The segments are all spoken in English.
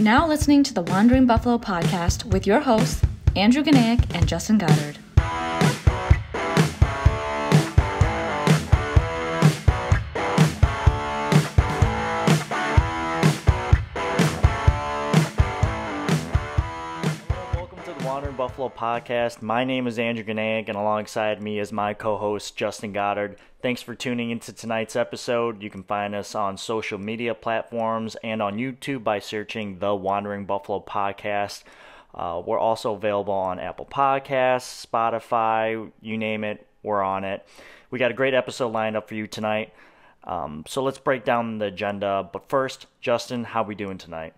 You're now listening to the Wandering Buffalo podcast with your hosts, Andrew Ganaik and Justin Goddard. Buffalo podcast. My name is Andrew Ganaik, and alongside me is my co host, Justin Goddard. Thanks for tuning into tonight's episode. You can find us on social media platforms and on YouTube by searching the Wandering Buffalo podcast. Uh, we're also available on Apple Podcasts, Spotify, you name it, we're on it. We got a great episode lined up for you tonight. Um, so let's break down the agenda. But first, Justin, how we doing tonight?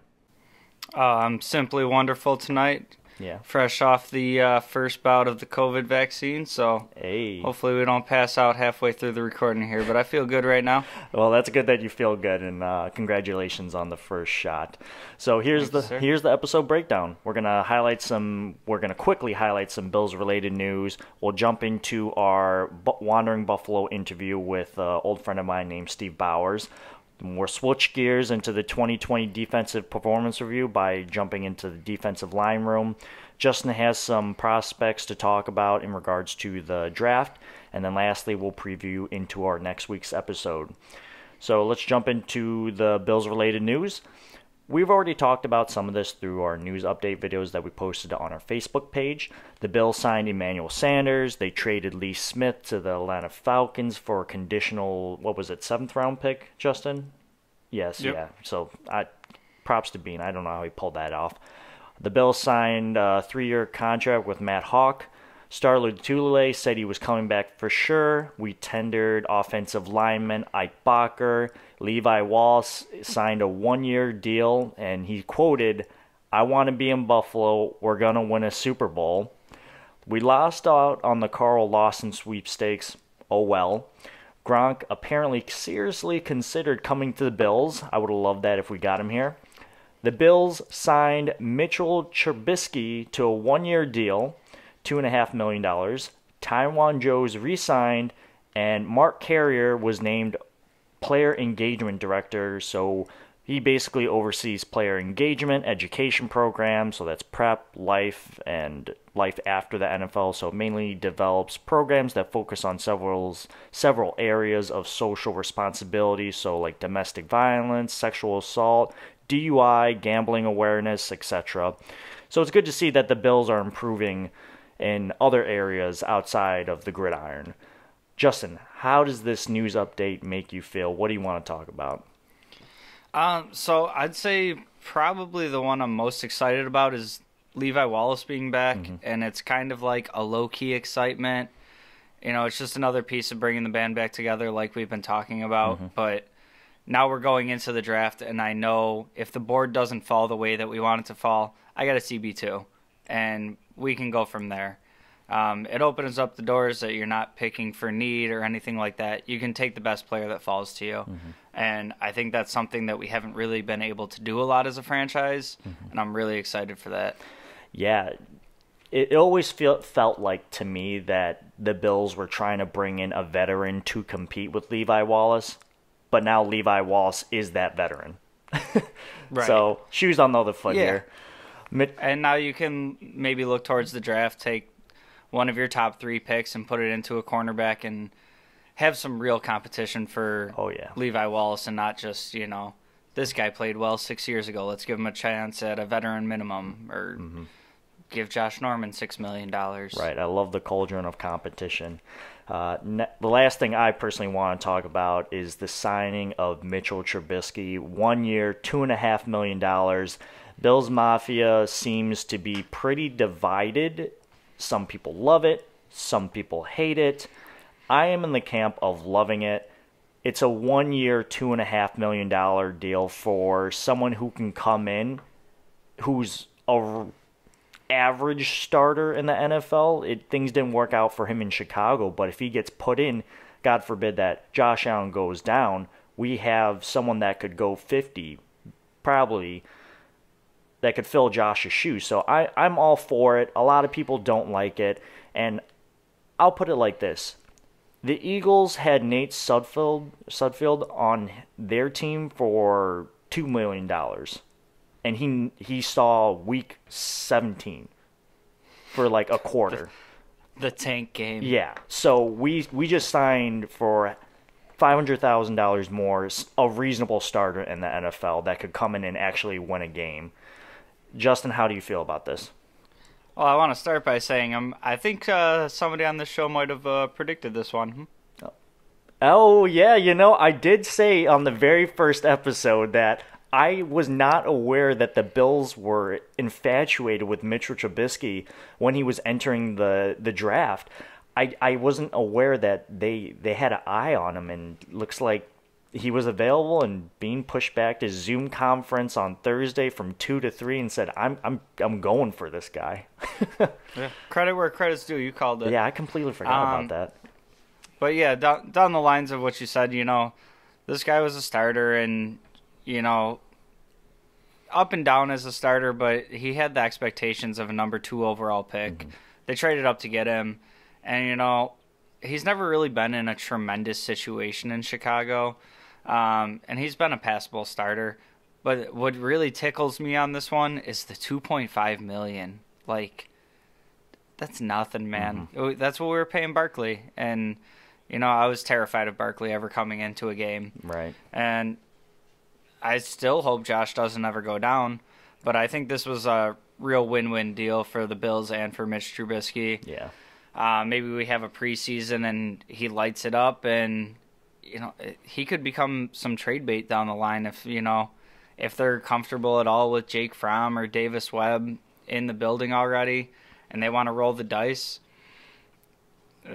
Uh, I'm simply wonderful tonight. Yeah. Fresh off the uh, first bout of the COVID vaccine, so Hey. hopefully we don't pass out halfway through the recording here. But I feel good right now. Well, that's good that you feel good, and uh, congratulations on the first shot. So here's Thank you, the sir. here's the episode breakdown. We're gonna highlight some. We're gonna quickly highlight some Bills related news. We'll jump into our Wandering Buffalo interview with an old friend of mine named Steve Bowers. We'll switch gears into the 2020 defensive performance review by jumping into the defensive line room. Justin has some prospects to talk about in regards to the draft. And then lastly, we'll preview into our next week's episode. So let's jump into the Bills related news. We've already talked about some of this through our news update videos that we posted on our Facebook page. The Bills signed Emmanuel Sanders. They traded Lee Smith to the Atlanta Falcons for a conditional, what was it, seventh round pick, Justin? Yes, Yep. yeah. So I, props to Beane. I don't know how he pulled that off. The Bills signed a three year contract with Matt Haack. Star Lotulelei said he was coming back for sure. We tendered offensive lineman Ike Boettger. Levi Wallace signed a one year deal, and he quoted, I want to be in Buffalo. We're going to win a Super Bowl. We lost out on the Carl Lawson sweepstakes. Oh well. Gronk apparently seriously considered coming to the Bills. I would have loved that if we got him here. The Bills signed Mitchell Trubisky to a one year deal, $2.5 million. Taiwan Jones re signed, and Mark Carrier was named player engagement director. So he basically oversees player engagement, education programs. So that's prep, life, and life after the NFL. So mainly develops programs that focus on several several areas of social responsibility. So like domestic violence, sexual assault, DUI, gambling awareness, etc. So it's good to see that the Bills are improving in other areas outside of the gridiron. Justin, how does this news update make you feel? What do you want to talk about? Um, so I'd say probably the one I'm most excited about is Levi Wallace being back, and it's kind of like a low key excitement. You know, it's just another piece of bringing the band back together, like we've been talking about. But now we're going into the draft, and I know if the board doesn't fall the way that we want it to fall, I got a CB two, and we can go from there. Um, it opens up the doors that you're not picking for need or anything like that. You can take the best player that falls to you. And I think that's something that we haven't really been able to do a lot as a franchise. And I'm really excited for that. Yeah, it, it always feel, felt like to me that the Bills were trying to bring in a veteran to compete with Levi Wallace, but now Levi Wallace is that veteran. Right. So shoes on the other foot Yeah. here. Mit- And now you can maybe look towards the draft, take one of your top three picks and put it into a cornerback and have some real competition for Oh, yeah. Levi Wallace and not just, you know, this guy played well six years ago. Let's give him a chance at a veteran minimum or give Josh Norman $6 million. Right. I love the cauldron of competition. Uh, ne- the last thing I personally want to talk about is the signing of Mitchell Trubisky. One year, two and a half million dollars. Bills Mafia seems to be pretty divided. Some people love it, some people hate it. I am in the camp of loving it. It's a one year, two and a half million dollar deal for someone who can come in who's a average starter in the NFL. It things didn't work out for him in Chicago, but if he gets put in, God forbid that Josh Allen goes down, we have someone that could go 50, probably that could fill Josh's shoes. So I I'm all for it. A lot of people don't like it, and I'll put it like this. The Eagles had Nate Sudfeld Sudfield on their team for two million dollars. and he he saw week 17 for like a quarter. The tank game. Yeah. So we we just signed for five hundred thousand dollars more a reasonable starter in the NFL that could come in and actually win a game. Justin, how do you feel about this? Well, I want to start by saying um, I think uh, somebody on the show might have uh, predicted this one. Oh yeah, you know I did say on the very first episode that I was not aware that the Bills were infatuated with Mitchell Trubisky when he was entering the, the draft. I, I wasn't aware that they they had an eye on him and looks like he was available and being pushed back to Zoom conference on Thursday from two to three and said I'm I'm I'm going for this guy. yeah. Credit where credit's due. You called it. Yeah, I completely forgot um, about that. But yeah, down down the lines of what you said, you know, this guy was a starter and you know, up and down as a starter, but he had the expectations of a number two overall pick. Mm-hmm. They traded up to get him, and you know, he's never really been in a tremendous situation in Chicago, um, and he's been a passable starter. But what really tickles me on this one is the 2.5 million. Like, that's nothing, man. Mm-hmm. That's what we were paying Barkley, and you know, I was terrified of Barkley ever coming into a game. Right. And I still hope Josh doesn't ever go down, but I think this was a real win-win deal for the Bills and for Mitch Trubisky. Yeah. Uh, maybe we have a preseason and he lights it up, and you know he could become some trade bait down the line if you know if they're comfortable at all with Jake Fromm or Davis Webb in the building already, and they want to roll the dice.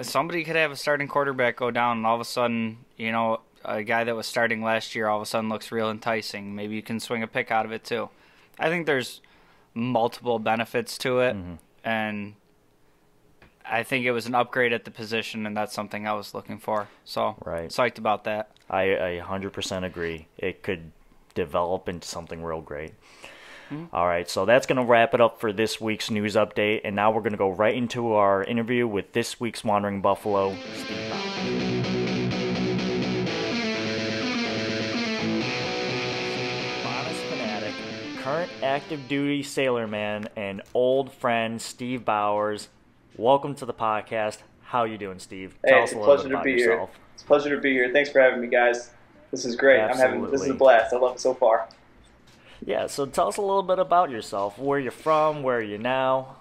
Somebody could have a starting quarterback go down, and all of a sudden, you know, a guy that was starting last year all of a sudden looks real enticing. Maybe you can swing a pick out of it too. I think there's multiple benefits to it, mm-hmm. and I think it was an upgrade at the position, and that's something I was looking for. So, right. psyched about that. I, I 100% agree. It could develop into something real great. Mm-hmm. All right, so that's going to wrap it up for this week's news update, and now we're going to go right into our interview with this week's Wandering Buffalo, Steve current active duty sailorman and old friend Steve Bowers. Welcome to the podcast. How are you doing, Steve? Hey, Tell it's a pleasure to be yourself. here. It's a pleasure to be here. Thanks for having me, guys. This is great. Absolutely. I'm having this is a blast. I love it so far. Yeah, so tell us a little bit about yourself. Where you're from? Where are you now?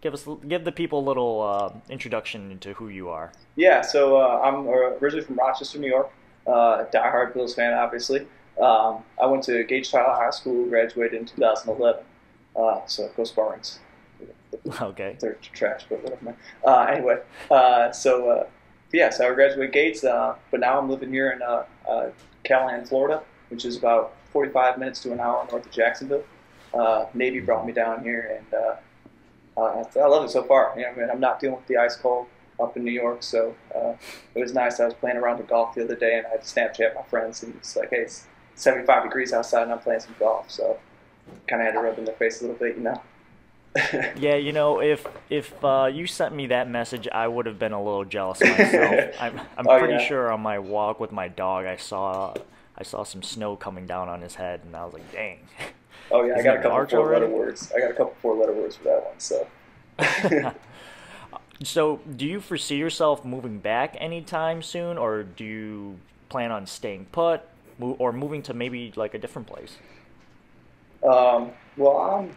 Give us give the people a little uh, introduction into who you are. Yeah, so uh, I'm originally from Rochester, New York. Uh, diehard Bills fan, obviously. Um, I went to Gates Chili High School, graduated in 2011. Uh, so go Spartans. Okay. They're trash, but whatever. Uh, anyway, uh, so uh, yeah, so I graduated Gates, uh, but now I'm living here in uh, uh, Callahan, Florida, which is about 45 minutes to an hour north of Jacksonville. Navy brought me down here, and I love it so far. You know, I mean, I'm not dealing with the ice cold up in New York, so it was nice. I was playing around the golf the other day, and I had to Snapchat my friends, and it's like, hey, it's 75 degrees outside and I'm playing some golf. So kind of had to rub in their face a little bit, you know. yeah, you know, if if uh, you sent me that message, I would have been a little jealous myself. I'm, I'm oh, pretty yeah. sure on my walk with my dog, I saw I saw some snow coming down on his head, and I was like, "Dang." Oh yeah, I got a couple four already? letter words. I got a couple four letter words for that one. So. so, do you foresee yourself moving back anytime soon, or do you plan on staying put? or moving to maybe like a different place? Um, well, I'm,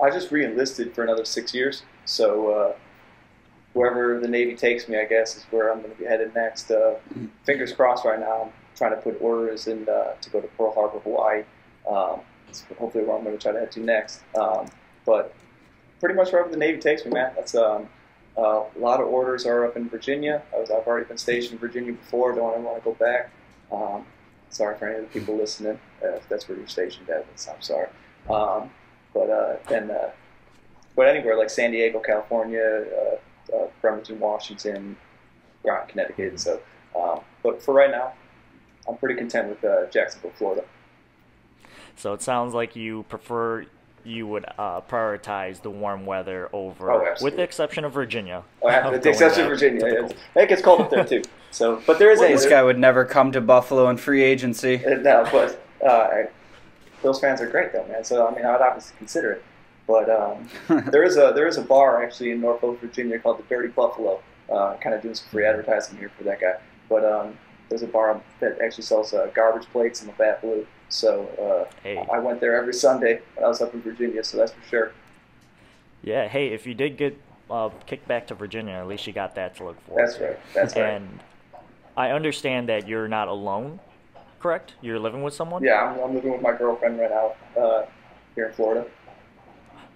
I just reenlisted for another six years, so uh, wherever the Navy takes me, I guess is where I'm going to be headed next. Uh, fingers crossed. Right now, I'm trying to put orders in uh, to go to Pearl Harbor, Hawaii. Um, hopefully, where I'm going to try to head to next. Um, but pretty much wherever the Navy takes me, man. That's um, uh, a lot of orders are up in Virginia. I was, I've already been stationed in Virginia before. Don't ever want to go back. Um, Sorry for any of the people listening, uh, if that's where you're stationed at. I'm sorry. Um, but uh, and uh, but anywhere like San Diego, California, uh, uh, Bremerton, Washington, Groton, Connecticut. So, um, but for right now, I'm pretty content with uh, Jacksonville, Florida. So it sounds like you prefer you would uh, prioritize the warm weather over, oh, with the exception of Virginia. Oh, with the exception of Virginia, it gets cold up there too. So, but there is well, a. This guy would never come to Buffalo in free agency. No, but uh, Bills fans are great though, man. So I mean, I'd obviously consider it. But um, there is a there is a bar actually in Norfolk, Virginia called the Dirty Buffalo. Uh, kind of doing some free advertising here for that guy. But um, there's a bar that actually sells uh, garbage plates in Labatt Blue. So uh, Hey. I went there every Sunday when I was up in Virginia. So that's for sure. Yeah. Hey, if you did get uh, kicked back to Virginia, at least you got that to look for. That's right. That's right. And I understand that you're not alone, correct? You're living with someone. Yeah, I'm, I'm living with my girlfriend right now uh, here in Florida.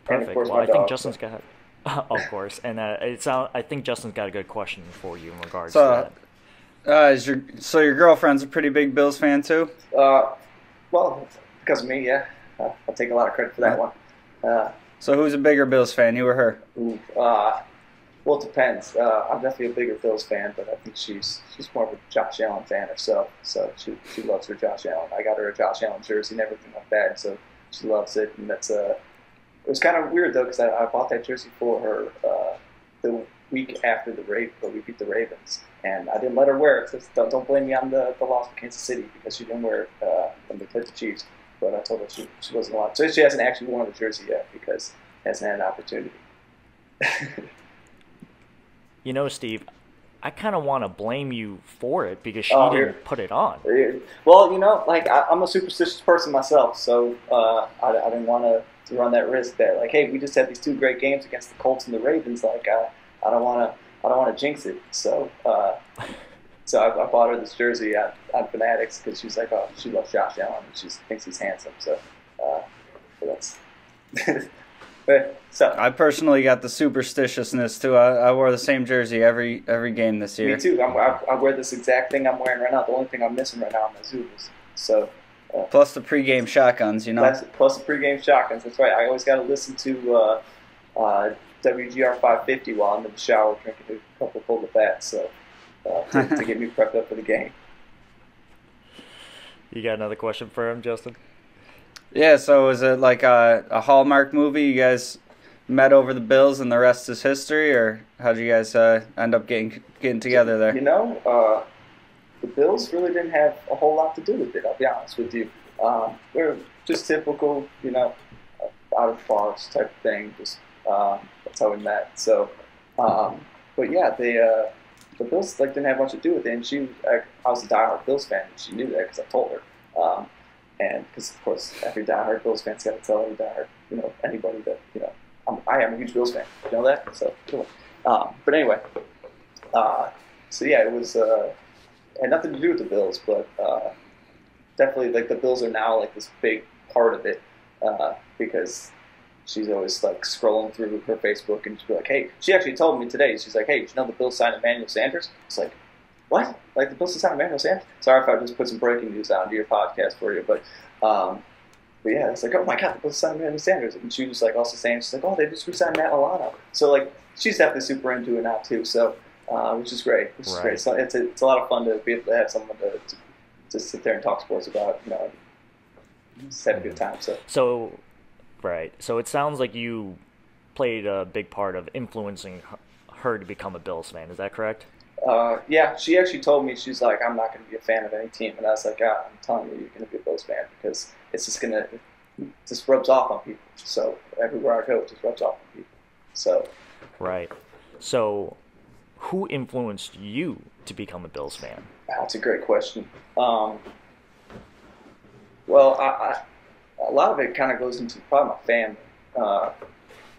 Perfect. course well, my I think dog, Justin's so. got. of course, and uh, it's. Uh, I think Justin's got a good question for you in regards So, to that. uh, is your so your girlfriend's a pretty big Bills fan too? Uh, well, because of me, yeah. Uh, I'll take a lot of credit for that one. Uh, So who's a bigger Bills fan, you or her? ooh, uh, well, it depends. Uh, I'm definitely a bigger Bills fan, but I think she's she's more of a Josh Allen fan herself. So she she loves her Josh Allen. I got her a Josh Allen jersey and everything like that, so she loves it. And that's uh, it was kind of weird though because I, I bought that jersey for her uh, the week after the Raven, but we beat the Ravens, and I didn't let her wear it. So don't, don't blame me on the, the loss of Kansas City because she didn't wear it uh, when they played the Chiefs. But I told her she, she wasn't allowed. So she hasn't actually worn the jersey yet because hasn't had an opportunity. You know, Steve, I kind of want to blame you for it because she Oh, didn't put it on. Well, you know, like I, I'm a superstitious person myself, so uh, I, I didn't want to run that risk. That like, hey, we just had these two great games against the Colts and the Ravens. Like, uh, I don't want to, I don't want to jinx it. So, uh, so I, I bought her this jersey on, on Fanatics because she's like, oh, she loves Josh Allen and she thinks he's handsome. So, uh, so that's. but, so I personally got the superstitiousness too. I, I wore the same jersey every every game this year. me too. I'm, I, I wear this exact thing I'm wearing right now. The only thing I'm missing right now are my Zubaz. So. Uh, Plus the pregame shotguns, you know. That's plus the pregame shotguns. That's right. I always got to listen to uh, uh, WGR 550 while I'm in the shower drinking a couple full of that, so uh, to, to get me prepped up for the game. You got another question for him, Justin? Yeah, so is it like a, a Hallmark movie? You guys met over the Bills and the rest is history, or how'd you guys uh, end up getting getting together there? You know, uh, the Bills really didn't have a whole lot to do with it. I'll be honest with you. Um, they're just typical, you know, out of the box type thing. Just um, that's how we met. So, um, but yeah, they uh, the Bills like didn't have much to do with it. And she, I, I was a diehard Bills fan, and she knew that because I told her. Um, and because of course, every diehard Bills fan's got to tell every diehard, you know, anybody that you know, I'm, I am a huge Bills fan. You know that? So, cool. Um, but anyway, uh, so yeah, it was. Uh, had nothing to do with the Bills, but uh, definitely like the Bills are now like this big part of it uh, because she's always like scrolling through her Facebook and she'll like, "Hey," she actually told me today. She's like, "Hey, you know the Bills signed Emmanuel Sanders?" It's like, "What? Like the Bills signed Emmanuel Sanders?" Sorry if I just put some breaking news out into your podcast for you, but. Um, but yeah, it's like, oh my god, the Bills signed Emmanuel Sanders, and she was like also saying, she's like, oh, they just re-signed Matt Milano. So like, she's definitely super into it now too. So uh, which is great. Which is Right. great. So it's a, it's a lot of fun to be able to have someone to, to just sit there and talk sports about. You know, just have a good time. So So, right. So it sounds like you played a big part of influencing her- her to become a Bills fan. Is that correct? Uh, yeah, she actually told me she's like, I'm not going to be a fan of any team, and I was like, ah, I'm telling you, you're going to be a Bills fan because it's just going to just rubs off on people. So everywhere I go, it just rubs off on people. So Right. So, who influenced you to become a Bills fan? That's a great question. Um, well, I, I, a lot of it kind of goes into probably my family. Uh,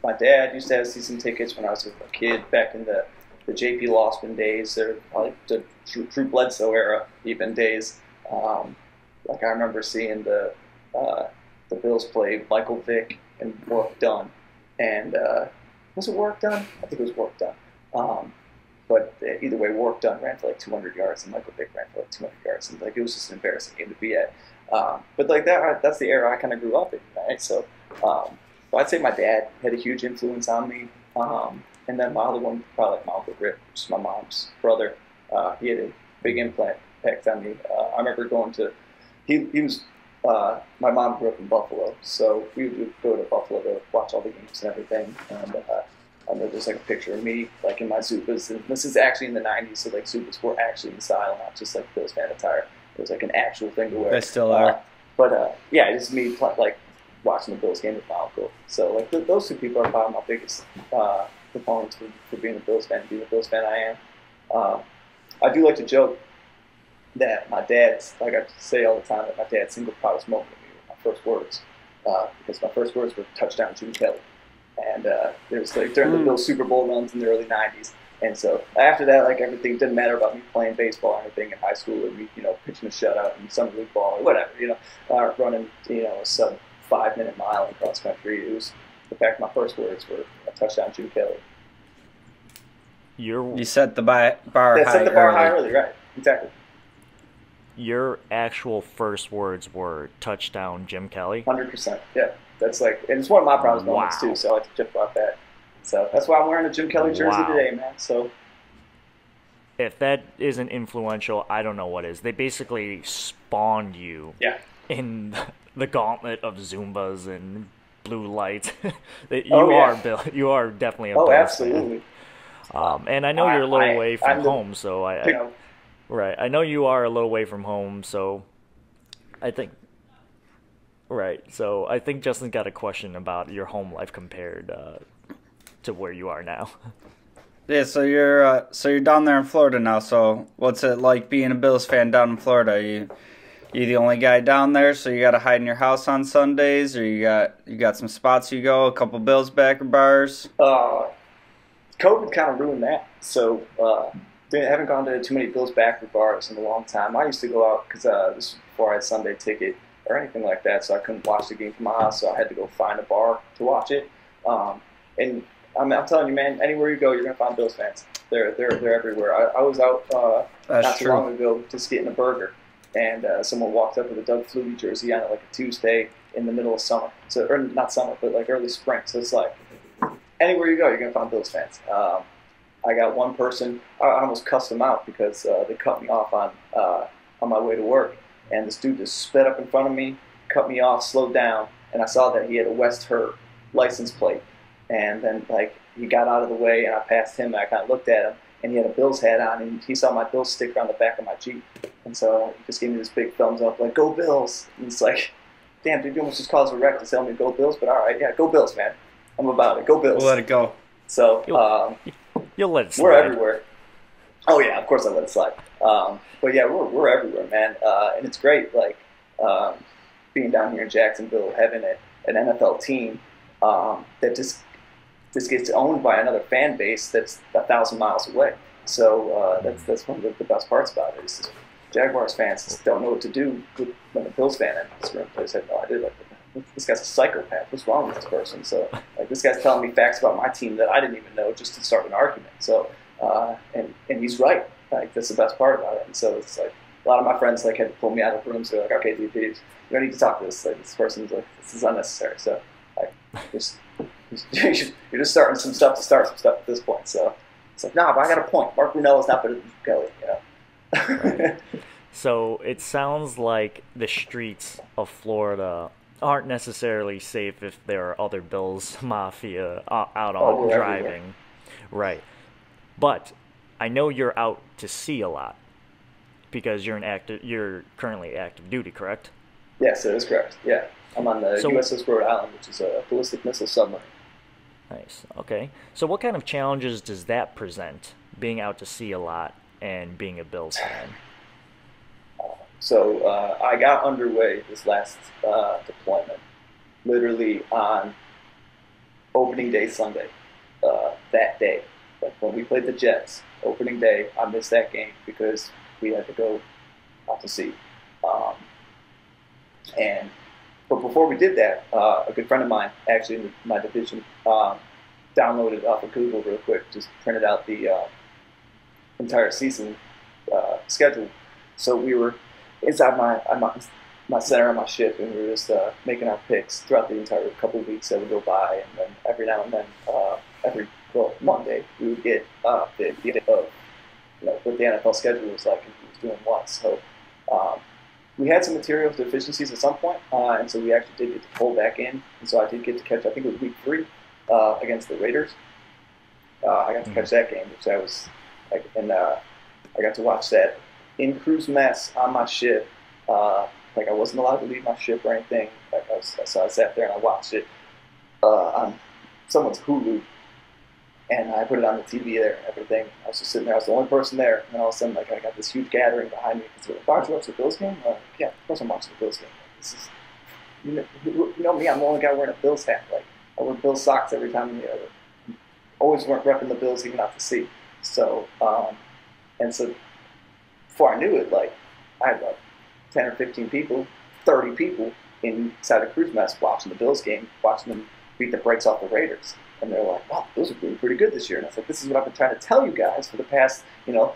my dad used to have season tickets when I was a kid back in the, the J.P. Losman days, or probably the Drew, Bledsoe era, even days. Um, like I remember seeing the uh, the Bills play Michael Vick and Warrick Dunn, and uh, was it Warrick Dunn? I think it was Warrick Dunn. Um, but either way, Warrick Dunn ran for like 200 yards, and Michael Vick ran for like 200 yards, and like it was just an embarrassing game to be at. Um, but like that, that's the era I kind of grew up in, right? So, um, I'd say my dad had a huge influence on me, um, and then my other one, probably like my uncle Rip, which is my mom's brother. Uh, he had a big implant impact on me. Uh, I remember going to, he he was. Uh, my mom grew up in Buffalo, so we would go to Buffalo to watch all the games and everything. And uh, I know there's like a picture of me like in my Zubaz, and this is actually in the '90s, so like Zubaz were actually in style, not just like Bills fan attire. It was like an actual thing to wear. They still are. Uh, but uh, yeah, it's me like watching the Bills game with my uncle. So like th- those two people are probably my biggest uh, proponents for, for being a Bills fan, being a Bills fan I am. Um, I do like to joke that my dad's like I say all the time that my dad's single proudest moment of me were my first words uh, because my first words were touchdown Jim Kelly, and uh, it was like during the Mm. Bills Super Bowl runs in the early '90s. And so after that, like everything didn't matter about me playing baseball or anything in high school, or me, you know, pitching a shutout in summer league ball or whatever, you know, uh, running, you know, a sub five minute mile in cross country. It was the fact my first words were a touchdown Jimmy Kelly. Your You set the bi- bar That high. set the bar high early. early, right? Exactly. your actual first words were touchdown Jim Kelly. Hundred percent. Yeah, that's like, and it's one of my proudest moments Wow. too. So I like to joke about that. So that's why I'm wearing a Jim Kelly jersey Wow. today, man. So If that isn't influential, I don't know what is. They basically spawned you yeah, in the gauntlet of Zubaz and blue lights. That you Oh, yeah. are Bill. You are definitely a oh, Bills absolutely. fan. Um, and I know I- you're a little I- away from I'm the- home, so I, You I right. I know you are a little away from home, so I think right. So I think Justin's got a question about your home life compared uh, to where you are now. Yeah, so you're uh, so you're down there in Florida now. So what's it like being a Bills fan down in Florida? you you the only guy down there, so you got to hide in your house on Sundays, or you got you got some spots you go, a couple Bills backer bars. uh, COVID kind of ruined that. So uh, didn't- haven't gone to too many Bills backer bars in a long time. I used to go out because uh, this was before I had Sunday ticket or anything like that, so I couldn't watch the game from my house. So I had to go find a bar to watch it. Um, and I'm, I'm telling you, man, anywhere you go, you're gonna find Bills fans. They're they're they're everywhere. I, I was out uh, not too long ago just getting a burger, and uh, someone walked up with a Doug Flutie jersey on it like a Tuesday in the middle of summer. So or not summer, but like early spring. So it's like anywhere you go, you're gonna find Bills fans. Um, I got one person. I almost cussed them out because uh, they cut me off on uh, on my way to work, and this dude just sped up in front of me, cut me off, slowed down, and I saw that he had a West Herb license plate, and then like he got out of the way, and I passed him, and I kind of looked at him, and he had a Bills hat on, and he saw my Bills sticker on the back of my Jeep, and so he just gave me this big thumbs up, like "Go Bills!" And it's like, damn, dude, you almost just caused a wreck to tell me "Go Bills," but all right, yeah, go Bills, man. I'm about it. Go Bills. We'll let it go. So You'll- um, You'll let it slide. we're everywhere. Oh yeah, of course I let it slide. Um, but yeah, we're, we're everywhere, man, uh, and it's great. Like um, being down here in Jacksonville, having a, an NFL team um, that just just gets owned by another fan base that's a thousand miles away. So uh, that's that's one of the, best parts about it. Is Jaguars fans don't know what to do with, when the Bills fan enters the room. They have no idea. Like, this guy's a psychopath. What's wrong with this person? So like this guy's telling me facts about my team that I didn't even know just to start an argument. So uh, and and he's right. Like that's the best part about it. And so it's like a lot of my friends like had to pull me out of rooms. They're like, okay, dude, we don't need to talk to this. Like this person's like, this is unnecessary. So like just you're just starting some stuff to start some stuff at this point. So it's like, nah, but I got a point. Mark Brunell is not better than Kelly. You know. So it sounds like the streets of Florida aren't necessarily safe if there are other Bills Mafia uh, out Oh, on we're driving. everywhere. Right. But I know you're out to sea a lot because you're an active you're currently active duty, correct? yes, that is correct. Yeah, I'm on the So- USS Rhode Island, which is a ballistic missile submarine. Nice. Okay. So what kind of challenges does that present being out to sea a lot and being a Bills fan? So uh, I got underway this last uh, deployment, literally on opening day Sunday. Uh, that day, like when we played the Jets, opening day, I missed that game because we had to go out to sea. Um, and but before we did that, uh, a good friend of mine, actually in my division, um, downloaded off of Google real quick, just printed out the uh, entire season uh, schedule. So we were inside my my, my center of my ship, and we were just uh, making our picks throughout the entire couple of weeks that would go by, and then every now and then, uh, every well Monday, we would get uh, the, the of you know what the NFL schedule was like and who was doing what. So um, we had some material deficiencies at some point, uh, and so we actually did get to pull back in, and so I did get to catch. I think it was week three uh, against the Raiders. Uh, I got to catch that game, which I was like, and uh, I got to watch that in crew's mess on my ship uh, like I wasn't allowed to leave my ship or anything. Like I was, so I sat there and I watched it uh, on someone's Hulu, and I put it on the TV there everything. I was just sitting there. I was the only person there, and then all of a sudden, like I got this huge gathering behind me. Because like, "Why you watch the Bills game?" Like, yeah, of course I'm watching the Bills game. This is you know, you know me. I'm the only guy wearing a Bills hat. Like I wear Bills socks every time. You know, always weren't repping the Bills even out to sea. So, um, and so before I knew it, like I had like ten or fifteen people, thirty people inside a crew's mess watching the Bills game, watching them beat the brakes off the Raiders. And they're like, wow, those are doing pretty good this year. And I was like, this is what I've been trying to tell you guys for the past, you know,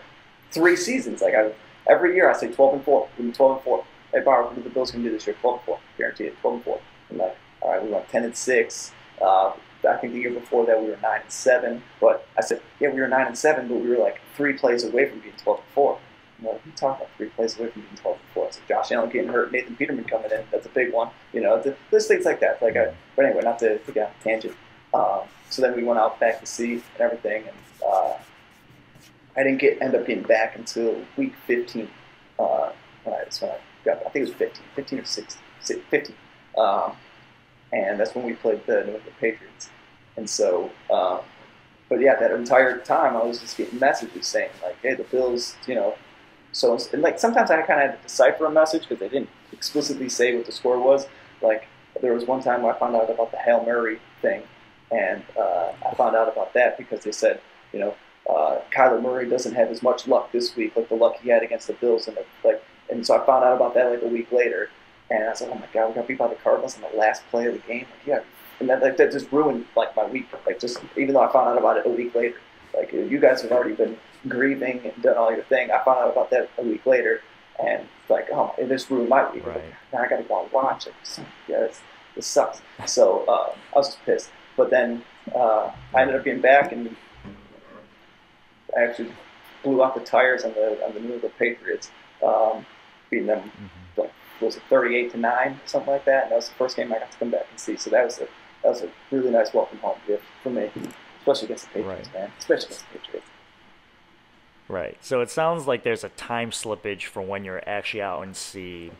three seasons. Like I, every year I say 12 and 4, we 12 and 4. Hey, Bar, what are the Bills going to do this year? 12 and 4, guarantee it, 12 and 4. I'm like, all right, we went 10 and 6. Uh, I think the year before that we were 9 and 7. But I said, yeah, we were 9 and 7, but we were like three plays away from being 12 and 4. I'm like, you talking about three plays away from being 12 and 4. So Josh Allen getting hurt, Nathan Peterman coming in, that's a big one. You know, there's things like that. Like, I, but anyway, not to, tangent. Um, so then we went out back to sea and everything, and uh, I didn't get end up getting back until week 15. Uh, when I, when I got, I think it was 15, 15 or 16, 15. Um, and that's when we played the New England Patriots. And so, um, but yeah, that entire time I was just getting messages saying like, "Hey, the Bills," you know. So and like sometimes I kind of had to decipher a message because they didn't explicitly say what the score was. Like there was one time I found out about the Hail Mary thing, and uh, I found out about that because they said, you know, uh, Kyler Murray doesn't have as much luck this week, like the luck he had against the Bills, and the, like, and so I found out about that like a week later, and I was like, oh my god, we got beat by the Cardinals on the last play of the game. Like, yeah, and that like that just ruined like my week. Like just even though I found out about it a week later, like you guys have already been grieving and done all your thing. I found out about that a week later, and like oh, it just ruined my week. Right. Like, now I got to go and watch it. So, yeah, it's, it sucks. So uh, I was just pissed. But then uh, I ended up getting back, and I actually blew out the tires on the on the New England Patriots, um, beating them Mm-hmm. like was it 38 to nine, something like that. And that was the first game I got to come back and see. So that was a that was a really nice welcome home gift for me, especially against the Patriots, Right. man. Especially against the Patriots. Right. So it sounds like there's a time slippage from when you're actually out in sea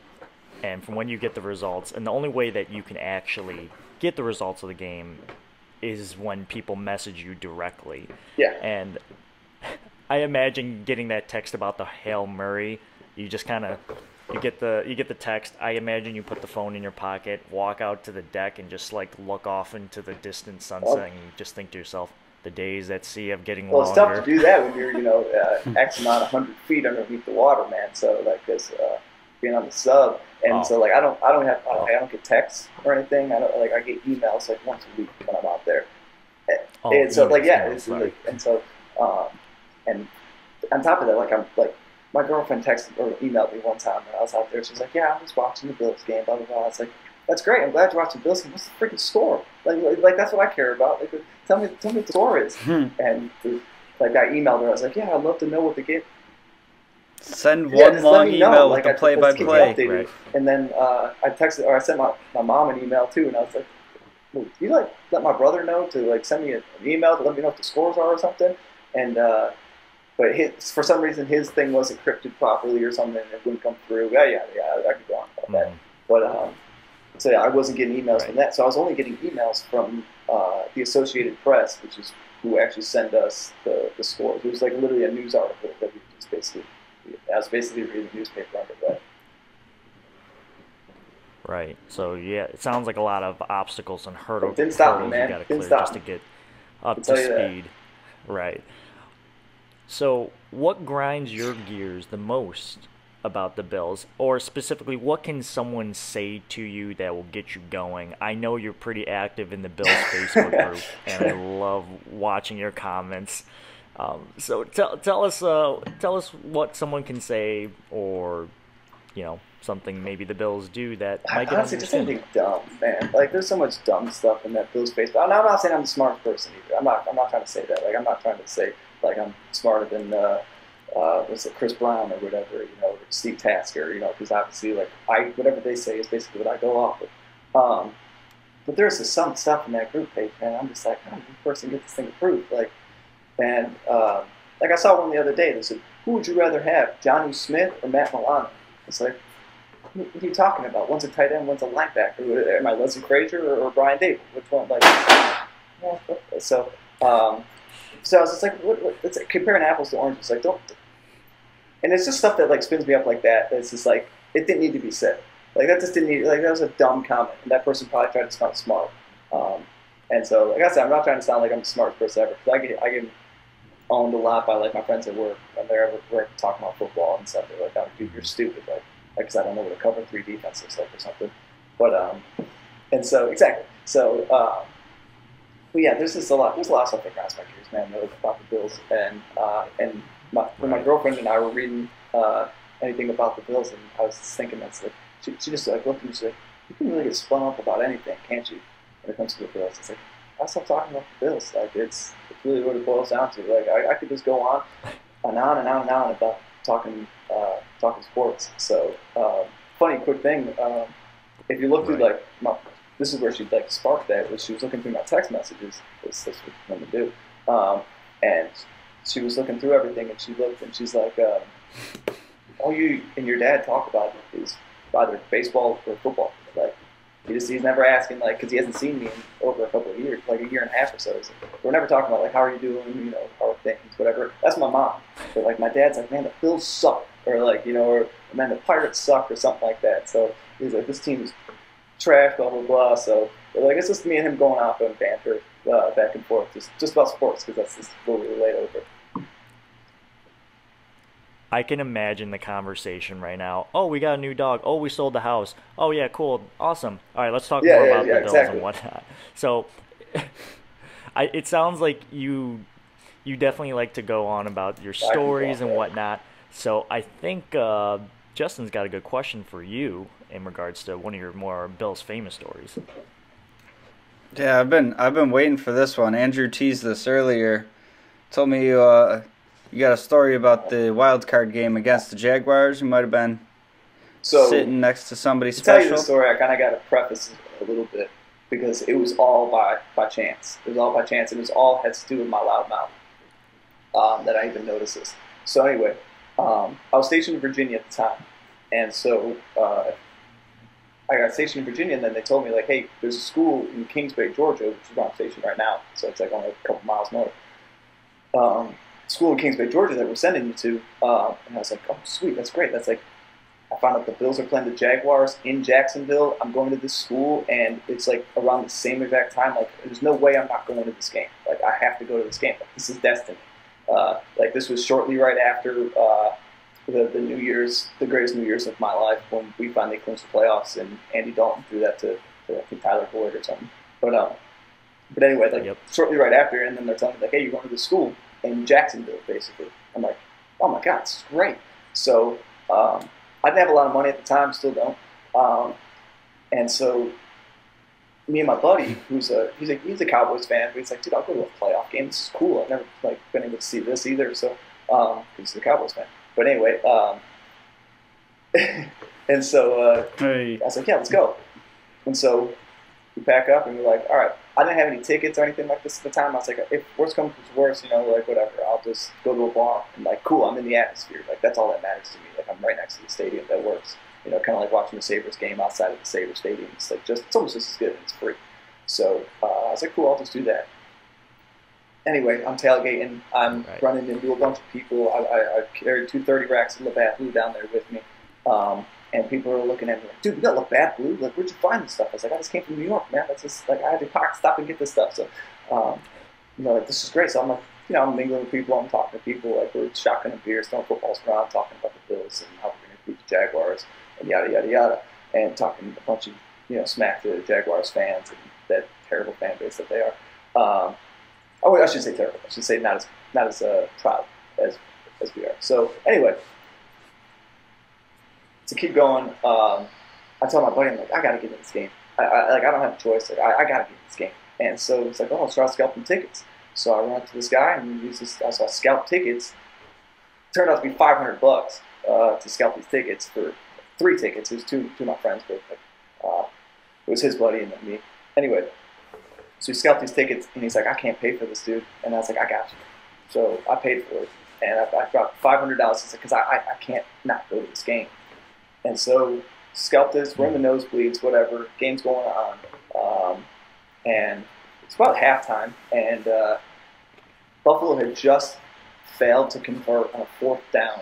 and from when you get the results. And the only way that you can actually get the results of the game is when people message you directly. Yeah. And I imagine getting that text about the Hail Murray, you just kind of you get the you get the text. I imagine you put the phone in your pocket, walk out to the deck and just like look off into the distant sunset and you just think to yourself, the days at sea of getting Well, it's tough to do that when you're, you know, uh, X amount of hundred feet underneath the water, man. So like this, uh, being on the sub, and Oh. so like I don't, I don't have, I don't, Oh. I don't get texts or anything. I don't like I get emails like once a week when I'm out there. Oh, and so like yeah, it's like, and so um, and on top of that, like I'm like my girlfriend texted or emailed me one time when I was out there. She was like, "Yeah, I'm just watching the Bills game." Blah blah blah. I was like, "That's great. I'm glad you're watching the Bills game. What's the freaking score? Like, like, like that's what I care about. Like, tell me, tell me what the score is." and like I emailed her. I was like, "Yeah, I'd love to know what the game." Send one let long know, email like, with I- the play by let's keep me play. Right. And then uh, I texted or I sent my, my mom an email too, and I was like, "You like let my brother know to like send me an email to let me know what the scores are or something." And uh, but his, for some reason his thing wasn't encrypted properly or something, and it wouldn't come through. Yeah, yeah, yeah. I could go on about that. Mhm. But um, so yeah, I wasn't getting emails from that. So I was only getting emails from uh, the Associated Press, which is who actually send us the, the scores. It was like literally a news article that we just basically. I was basically reading the newspaper under that. Right. So yeah, it sounds like a lot of obstacles and hurdle, stop hurdles man. you got to clear stop just to get up to that. speed. Right. So, what grinds your gears the most about the Bills, or specifically, what can someone say to you that will get you going? I know you're pretty active in the Bills Facebook group, and I love watching your comments. Um, so tell tell us uh, tell us what someone can say, or you know something maybe the Bills do that might get Honestly, just anything dumb, man. Like, there's so much dumb stuff in that Bills. I'm not, I'm not saying I'm the smartest person either. I'm not. I'm not trying to say that. Like, I'm not trying to say like I'm smarter than uh, uh, what's it, Chris Brown or whatever. You know, or Steve Tasker. You know, because obviously, like, I whatever they say is basically what I go off of. Um, but there's some stuff in that group page, man. I'm just like, how did this person get this thing approved? Like, and um, like I saw one the other day. They said, "Who would you rather have, Jonnu Smith or Matt Milano?" It's like, what are you talking about? One's a tight end, one's a linebacker. Am I Leslie Frazier or, or Brian Daboll? Which one? Like, so, um, so I was just like, what, what, it's like comparing apples to oranges. Like, don't. And it's just stuff that like spins me up like that. It's just like it didn't need to be said. Like that just didn't need. Like that was a dumb comment, and that person probably tried to sound smart. Um, and so, like I said, I'm not trying to sound like I'm the smartest person ever. Cause I get I get owned a lot by like my friends at work when they're we're talking about football and stuff. They're like, "Oh, dude, you're stupid." Like, because I don't know what a cover three defense looks like or something. But um, and so exactly. So um, but yeah, there's just a lot. There's a lot of stuff that grinds my gears, man. Really about the Bills and uh, and my, when my girlfriend and I were reading uh, anything about the Bills, and I was just thinking that's like she, she just like looked at me, she's like, "You can really get spun up about anything, can't you?" When it comes to the Bills, it's like I stop talking about the Bills. Like it's really what it boils down to. Like I, I could just go on and on and on and on about talking uh, talking sports. So um, funny quick thing. Um, if you look through like my, this is where she like sparked that was she was looking through my text messages. That's, that's what women do. Um, and she was looking through everything and she looked and she's like, um, all you and your dad talk about is either baseball or football. Like he just he's never asking like because he hasn't seen me in over a couple of years, like a year and a half or so. Like, we're never talking about like how are you doing, you know, how are things, whatever. That's my mom. But like my dad's like, man, the Bills suck, or like you know, or man, the Pirates suck, or something like that. So he's like, this team's trash, blah blah blah. So like it's just me and him going off and banter uh, back and forth, just just about sports because that's just what we relate over. I can imagine the conversation right now. Oh, we got a new dog. Oh, we sold the house. Oh, yeah, cool, awesome. All right, let's talk Yeah, more yeah, about yeah, the Bills exactly. and whatnot. So, I it sounds like you you definitely like to go on about your stories and whatnot. So I think uh, Justin's got a good question for you in regards to one of your more Bills famous stories. Yeah, I've been I've been waiting for this one. Andrew teased this earlier. Told me you uh, you got a story about the wild card game against the Jaguars. You might have been So sitting next to somebody to tell you the special. story, I kind of got to preface it a little bit because it was all by by chance. It was all by chance. It was all had to do with my loud mouth um, that I even noticed this. So anyway, um, I was stationed in Virginia at the time, and so uh, I got stationed in Virginia, and then they told me like, hey, there's a school in Kings Bay, Georgia, which is where I'm stationed right now. So it's like only a couple miles north. Um, school in Kings Bay, Georgia, that we're sending you to, uh, and I was like, oh, sweet, that's great. That's like I found out the Bills are playing the Jaguars in Jacksonville. I'm going to this school, and it's like around the same exact time. Like, there's no way I'm not going to this game. Like, I have to go to this game. Like, this is destiny. Uh, like, this was shortly right after uh, the, the New Year's, the greatest New Year's of my life, when we finally clinched the playoffs, and Andy Dalton threw that to, to I think Tyler Boyd or something. But um, but anyway, like Yep. shortly right after, and then they're telling me like, hey, you're going to this school in Jacksonville, basically. I'm like, oh my god, this is great. So um, I didn't have a lot of money at the time, still don't. Um, and so me and my buddy, who's a he's a he's a Cowboys fan, but he's like, dude, I'll go to a playoff game. This is cool. I've never like been able to see this either. So um, he's a Cowboys fan. But anyway, um, and so uh, Hey. I was like, yeah, let's go. And so we pack up and we're like, all right. I didn't have any tickets or anything like this at the time. I was like, if worst comes to worst, you know, like whatever, I'll just go to a bar and like, cool, I'm in the atmosphere. Like that's all that matters to me. Like I'm right next to the stadium. That works. You know, kind of like watching the Sabres game outside of the Sabres stadium. It's like just, it's almost just as good. and It's free. So uh, I was like, cool, I'll just do that. Anyway, I'm tailgating. I'm Right. running into a bunch of people. I, I, I carried two 30 racks of Labatt Blue down there with me. Um, and people are looking at me like, dude, you got Labatt Blue? Like, where'd you find this stuff? I was like, I just came from New York, man. That's just, like, I had to park, stop and get this stuff. So, um, you know, like, this is great. So I'm like, you know, I'm mingling with people. I'm talking to people. Like, we're shotgunning beers, throwing footballs around, talking about the Bills and how we're to beat the Jaguars and yada, yada, yada. And talking a bunch of, you know, smack to the Jaguars fans and that terrible fan base that they are. Um, oh, I should say terrible. I should say not as, not as uh, proud as, as we are. So, anyway, to keep going, um, I tell my buddy, I'm like, I gotta get in this game. I, I like, I don't have a choice. Like, I, I gotta get in this game. And so it's like, oh, I'll try scalping tickets. So I up to this guy and use this. I scalp tickets. Turned out to be 500 bucks uh, to scalp these tickets for three tickets. It was two two of my friends, but uh, it was his buddy and me. Anyway, so we scalped these tickets, and he's like, I can't pay for this, dude. And I was like, I got you. So I paid for it, and I, I dropped five hundred dollars because I, I I can't not go to this game. And so scalped this. We're in the nosebleeds, whatever. Game's going on, um, and it's about halftime, and uh, Buffalo had just failed to convert on a fourth down,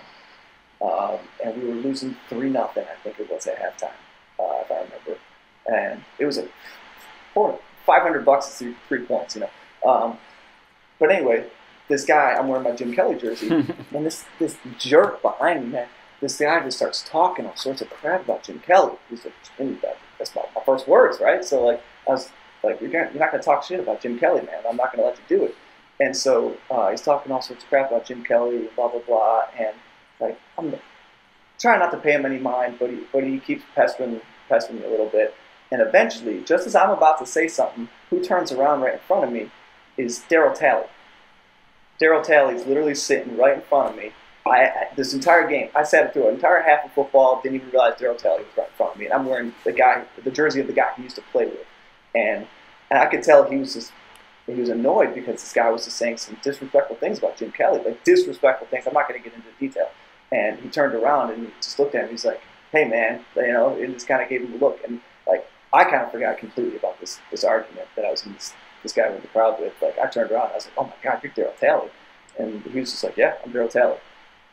um, and we were losing three nothing. I think it was at halftime, uh, if I remember, and it was a four, 500 bucks to see three points, you know. Um, but anyway, this guy, I'm wearing my Jim Kelly jersey, and this this jerk behind me, man, this guy just starts talking all sorts of crap about Jim Kelly. He's like, Jimmy, that's my, my first words, right? So like, I was like, you're, gonna, you're not going to talk shit about Jim Kelly, man. I'm not going to let you do it. And so uh, he's talking all sorts of crap about Jim Kelly, blah blah blah, and like I'm trying not to pay him any mind, but he but he keeps pestering pestering me a little bit. And eventually, just as I'm about to say something, who turns around right in front of me is Daryl Talley. Daryl Talley's literally sitting right in front of me. I, this entire game, I sat through an entire half of football, didn't even realize Daryl Talley was right in front of me, and I'm wearing the guy, the jersey of the guy he used to play with, and and I could tell he was just he was annoyed because this guy was just saying some disrespectful things about Jim Kelly, like disrespectful things. I'm not going to get into detail. And he turned around and just looked at him. He's like, "Hey, man," you know, and just kind of gave him a look. And like, I kind of forgot completely about this this argument that I was in this, this guy in the crowd with. Like, I turned around, I was like, "Oh my God, you're Daryl Talley," and he was just like, "Yeah, I'm Daryl Talley."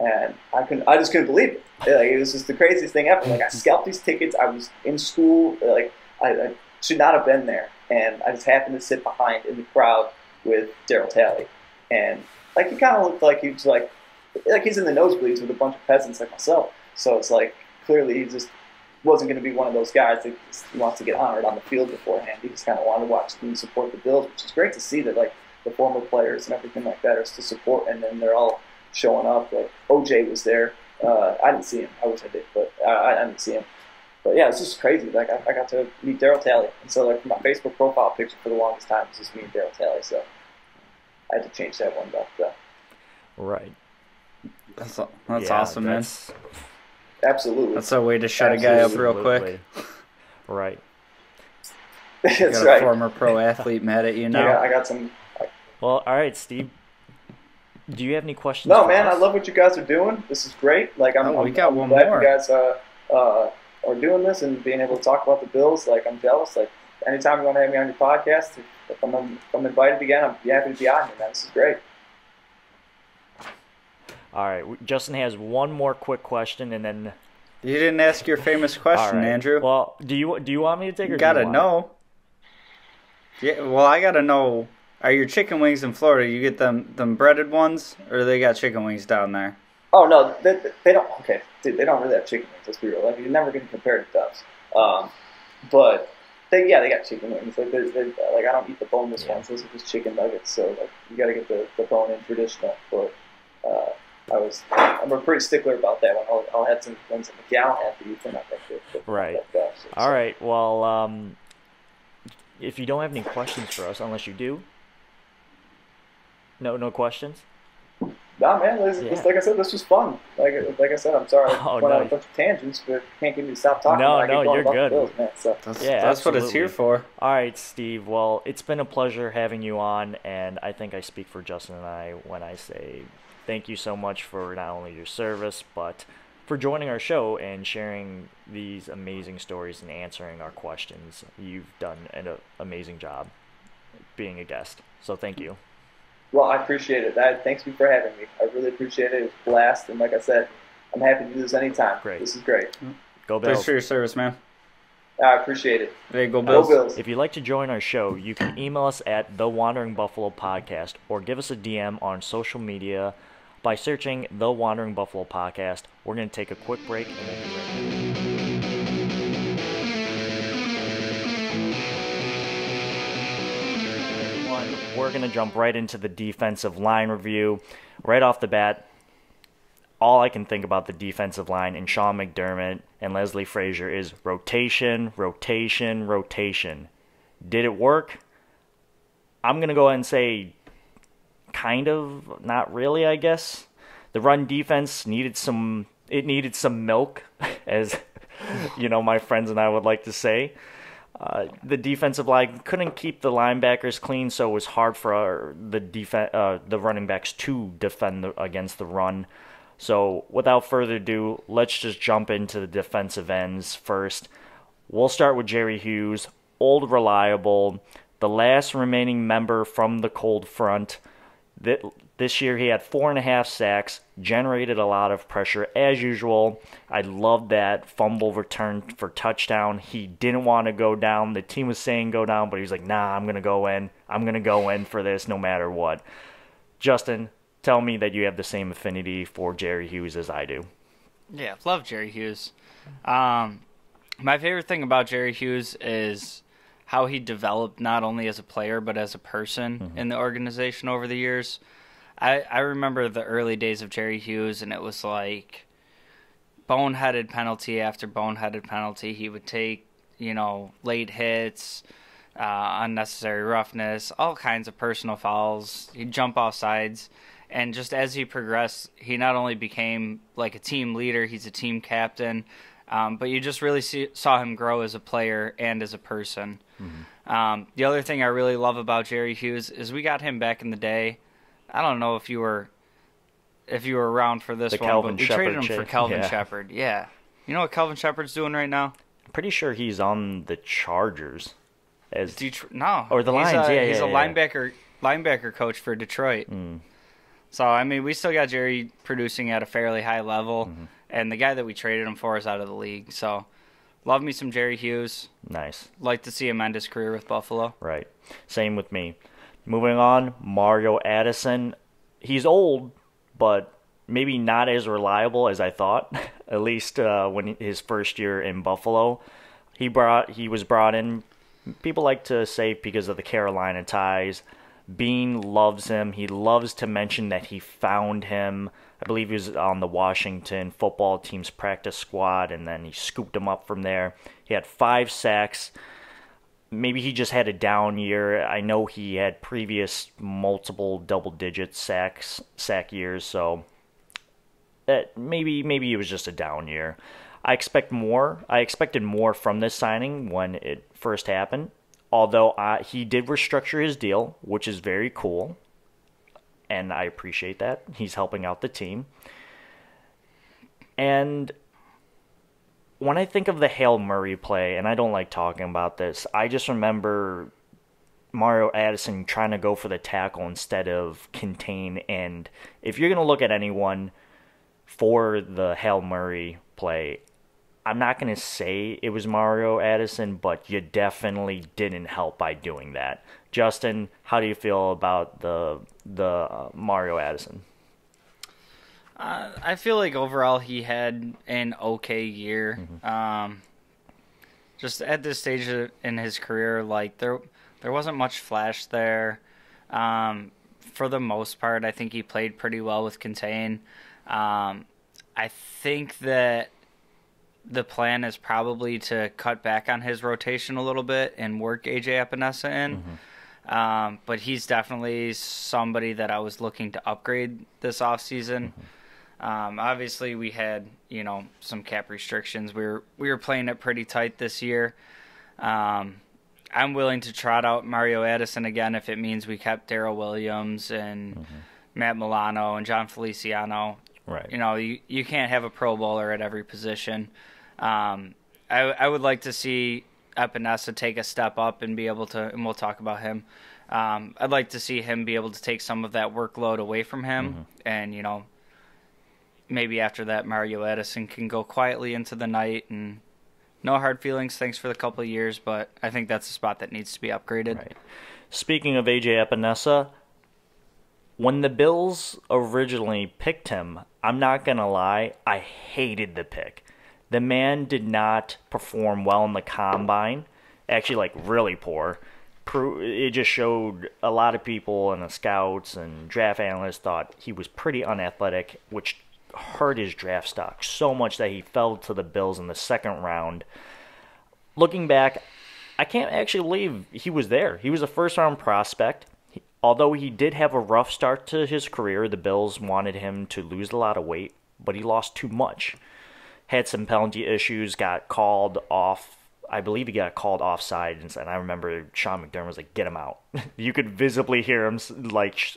And I couldn't, I just couldn't believe it. Like, it was just the craziest thing ever. Like, I mm-hmm. scalped these tickets. I was in school. Like, I, I should not have been there, and I just happened to sit behind in the crowd with Daryl Talley, and like he kind of looked like he was like like he's in the nosebleeds with a bunch of peasants like myself. So it's like clearly he just wasn't going to be one of those guys that wants to get honored on the field beforehand. He just kind of wanted to watch and support the Bills, which is great to see that like the former players and everything like that are to support, and then they're all showing up. Like OJ was there. Uh, I didn't see him. I wish I did, but I, I didn't see him. But yeah, it's just crazy. Like I, I got to meet Daryl Talley, and so like my Facebook profile picture for the longest time was just me and Daryl Talley. So I had to change that one, but uh, Right. That's that's Yeah, awesome, that's- absolutely. That's a way to shut a guy up real quick. Right. that's You got right. a former pro athlete mad at you I, now. got, I got some. Well, all right, Steve. Do you have any questions? No, for man, I love what you guys are doing. This is great. Like I'm, Oh, we I'm, got I'm one glad more. you guys uh, uh, are doing this and being able to talk about the Bills. Like I'm jealous. Like anytime you want to have me on your podcast, if, if I'm if I'm invited again, I'm happy to be on here, man. This is great. All right. Justin has one more quick question, and then. You didn't ask your famous question, right. Andrew. Well, do you do you want me to take? Or you do you gotta want know. Yeah, well, I gotta know. Are your chicken wings in Florida? You get them them breaded ones, or they got chicken wings down there? Oh no, they, they don't. Okay, dude, they don't really have chicken wings. Let's be real. Like you're never going to compare it to Duff's. Um, but they, yeah, they got chicken wings. Like they're, they're, like I don't eat the boneless Yeah. ones. Those are just chicken nuggets. So like you got to get the, the bone in traditional. But uh, I was I'm a pretty stickler about that one. I'll, I'll have some wings that McGowan had to eat. They're not that good. but not Right. that bad. So- All so- right. Well, um, if you don't have any questions for us, unless you do. No, no questions. Nah, man. This, Yeah. this, like I said, this was fun. Like like I said, I'm sorry. I Oh, went on no. a bunch of tangents, but can't get me to stop talking. No, I no, you're good. Bills, man. So. That's, Yeah, that's what it's here for. All right, Steve. Well, it's been a pleasure having you on, and I think I speak for Justin and I when I say thank you so much for not only your service, but for joining our show and sharing these amazing stories and answering our questions. You've done an amazing job being a guest. So thank you. Well, I appreciate it. I, thanks you for having me. I really appreciate it. It was a blast. And like I said, I'm happy to do this anytime. Great. This is great. Mm-hmm. Go Thanks for your service, man. I appreciate it. Hey, go Go Bills. Bills. If you'd like to join our show, you can email us at the Wandering Buffalo Podcast or give us a DM on social media by searching the Wandering Buffalo Podcast. We're going to take a quick break and we'll be right back. We're going to jump right into the defensive line review. Right off the bat, all I can think about the defensive line and Sean McDermott and Leslie Frazier is rotation, rotation, rotation. Did it work? I'm going to go ahead and say kind of, not really, I guess. The run defense needed some it needed some milk as you know my friends and I would like to say. Uh, the defensive line couldn't keep the linebackers clean, so it was hard for our, the defen uh, the running backs to defend the, against the run. So, without further ado, let's just jump into the defensive ends first. We'll start with Jerry Hughes, old reliable, the last remaining member from the cold front. This year he had four and a half sacks, generated a lot of pressure as usual. I love that fumble return for touchdown. He didn't want to go down. The team was saying go down, but he was like, nah, I'm going to go in. I'm going to go in for this no matter what. Justin, tell me that you have the same affinity for Jerry Hughes as I do. Yeah, love Jerry Hughes. Um, my favorite thing about Jerry Hughes is how he developed not only as a player but as a person mm-hmm. in the organization over the years. I, I remember the early days of Jerry Hughes, and it was like boneheaded penalty after boneheaded penalty. He would take, you know, late hits, uh, unnecessary roughness, all kinds of personal fouls. He'd jump off sides. And just as he progressed, he not only became like a team leader, he's a team captain, um, but you just really see, saw him grow as a player and as a person. Mm-hmm. Um, the other thing I really love about Jerry Hughes is we got him back in the day I don't know if you were if you were around for this the one, Kelvin but we Sheppard traded him chick. for Kelvin yeah. Sheppard. Yeah. You know what Kelvin Sheppard's doing right now? I'm Pretty sure he's on the Chargers. As Detroit, no, or the he's Lions. A, yeah, he's yeah, a yeah. linebacker linebacker coach for Detroit. Mm. So I mean, we still got Jerry producing at a fairly high level, Mm-hmm. And the guy that we traded him for is out of the league. So love me some Jerry Hughes. Nice. Like to see him end his career with Buffalo. Right. Same with me. Moving on, Mario Addison. He's old, but maybe not as reliable as I thought. At least uh, when his first year in Buffalo, he brought he was brought in. People like to say because of the Carolina ties. Beane loves him. He loves to mention that he found him. I believe he was on the Washington football team's practice squad, and then he scooped him up from there. He had five sacks maybe he just had a down year. I know he had previous multiple double digit sacks sack years, so that maybe maybe it was just a down year. I expect more. I expected more from this signing when it first happened. Although uh, he did restructure his deal, which is very cool, and I appreciate that. He's helping out the team. And when I think of the Hail Murray play, and I don't like talking about this, I just remember Mario Addison trying to go for the tackle instead of contain. And if you're going to look at anyone for the Hail Murray play, I'm not going to say it was Mario Addison, but you definitely didn't help by doing that. Justin, how do you feel about the the uh, Mario Addison? Uh, I feel like overall he had an okay year. Mm-hmm. Um, just at this stage in his career, like there there wasn't much flash there. Um, for the most part, I think he played pretty well with contain. Um, I think that the plan is probably to cut back on his rotation a little bit and work AJ Epinesa in. Mm-hmm. Um, but he's definitely somebody that I was looking to upgrade this offseason. Mm-hmm. Um, obviously, we had you know some cap restrictions. We were we were playing it pretty tight this year. Um, I'm willing to trot out Mario Addison again if it means we kept Daryl Williams and Mm-hmm. Matt Milano and Jon Feliciano. Right. You know, you you can't have a Pro Bowler at every position. Um, I I would like to see Epinesa take a step up and be able to, and we'll talk about him. Um, I'd like to see him be able to take some of that workload away from him, Mm-hmm. and you know, maybe after that, Mario Addison can go quietly into the night and no hard feelings. Thanks for the couple of years, but I think that's a spot that needs to be upgraded. Right. Speaking of AJ Epinesa, when the Bills originally picked him, I'm not going to lie, I hated the pick. The man did not perform well in the combine, actually, like, really poor. It just showed a lot of people and the scouts and draft analysts thought he was pretty unathletic, which hurt his draft stock so much that he fell to the Bills in the second round. Looking back, I can't actually believe he was there. He was a first round prospect. Although he did have a rough start to his career, the Bills wanted him to lose a lot of weight, but he lost too much. Had some penalty issues, got called off. I believe he got called offside, and I remember Sean McDermott was like, "Get him out." you could visibly hear him like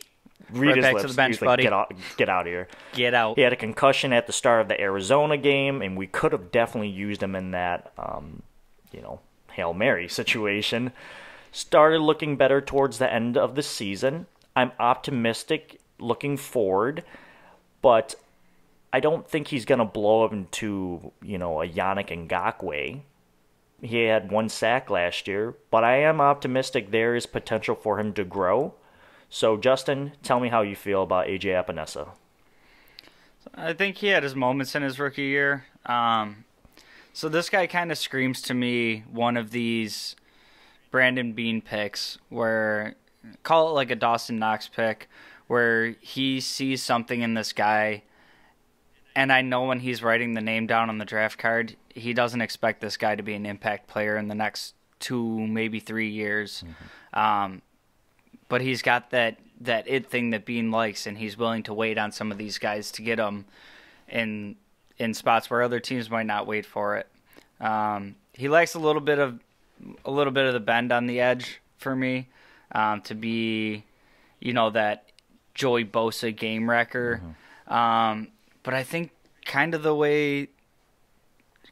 read Right his back lips. to the bench, He's like. Get out, get out of here. Get out. He had a concussion at the start of the Arizona game, and we could have definitely used him in that, um, you know, hail mary situation. Started looking better towards the end of the season. I'm optimistic looking forward, but I don't think he's gonna blow up into you know a Yannick Ngakoue. He had one sack last year, but I am optimistic there is potential for him to grow. So Justin, tell me how you feel about AJ Epinesa. I think he had his moments in his rookie year. Um, so this guy kind of screams to me one of these Brandon Beane picks, where call it like a Dawson Knox pick, where he sees something in this guy, and I know when he's writing the name down on the draft card, he doesn't expect this guy to be an impact player in the next two, maybe three years. Um, but he's got that that it thing that Beane likes, and he's willing to wait on some of these guys to get them in in spots where other teams might not wait for it. Um, he likes a little bit of a little bit of the bend on the edge for me um, to be, you know, that Joey Bosa game wrecker. Um, but I think kind of the way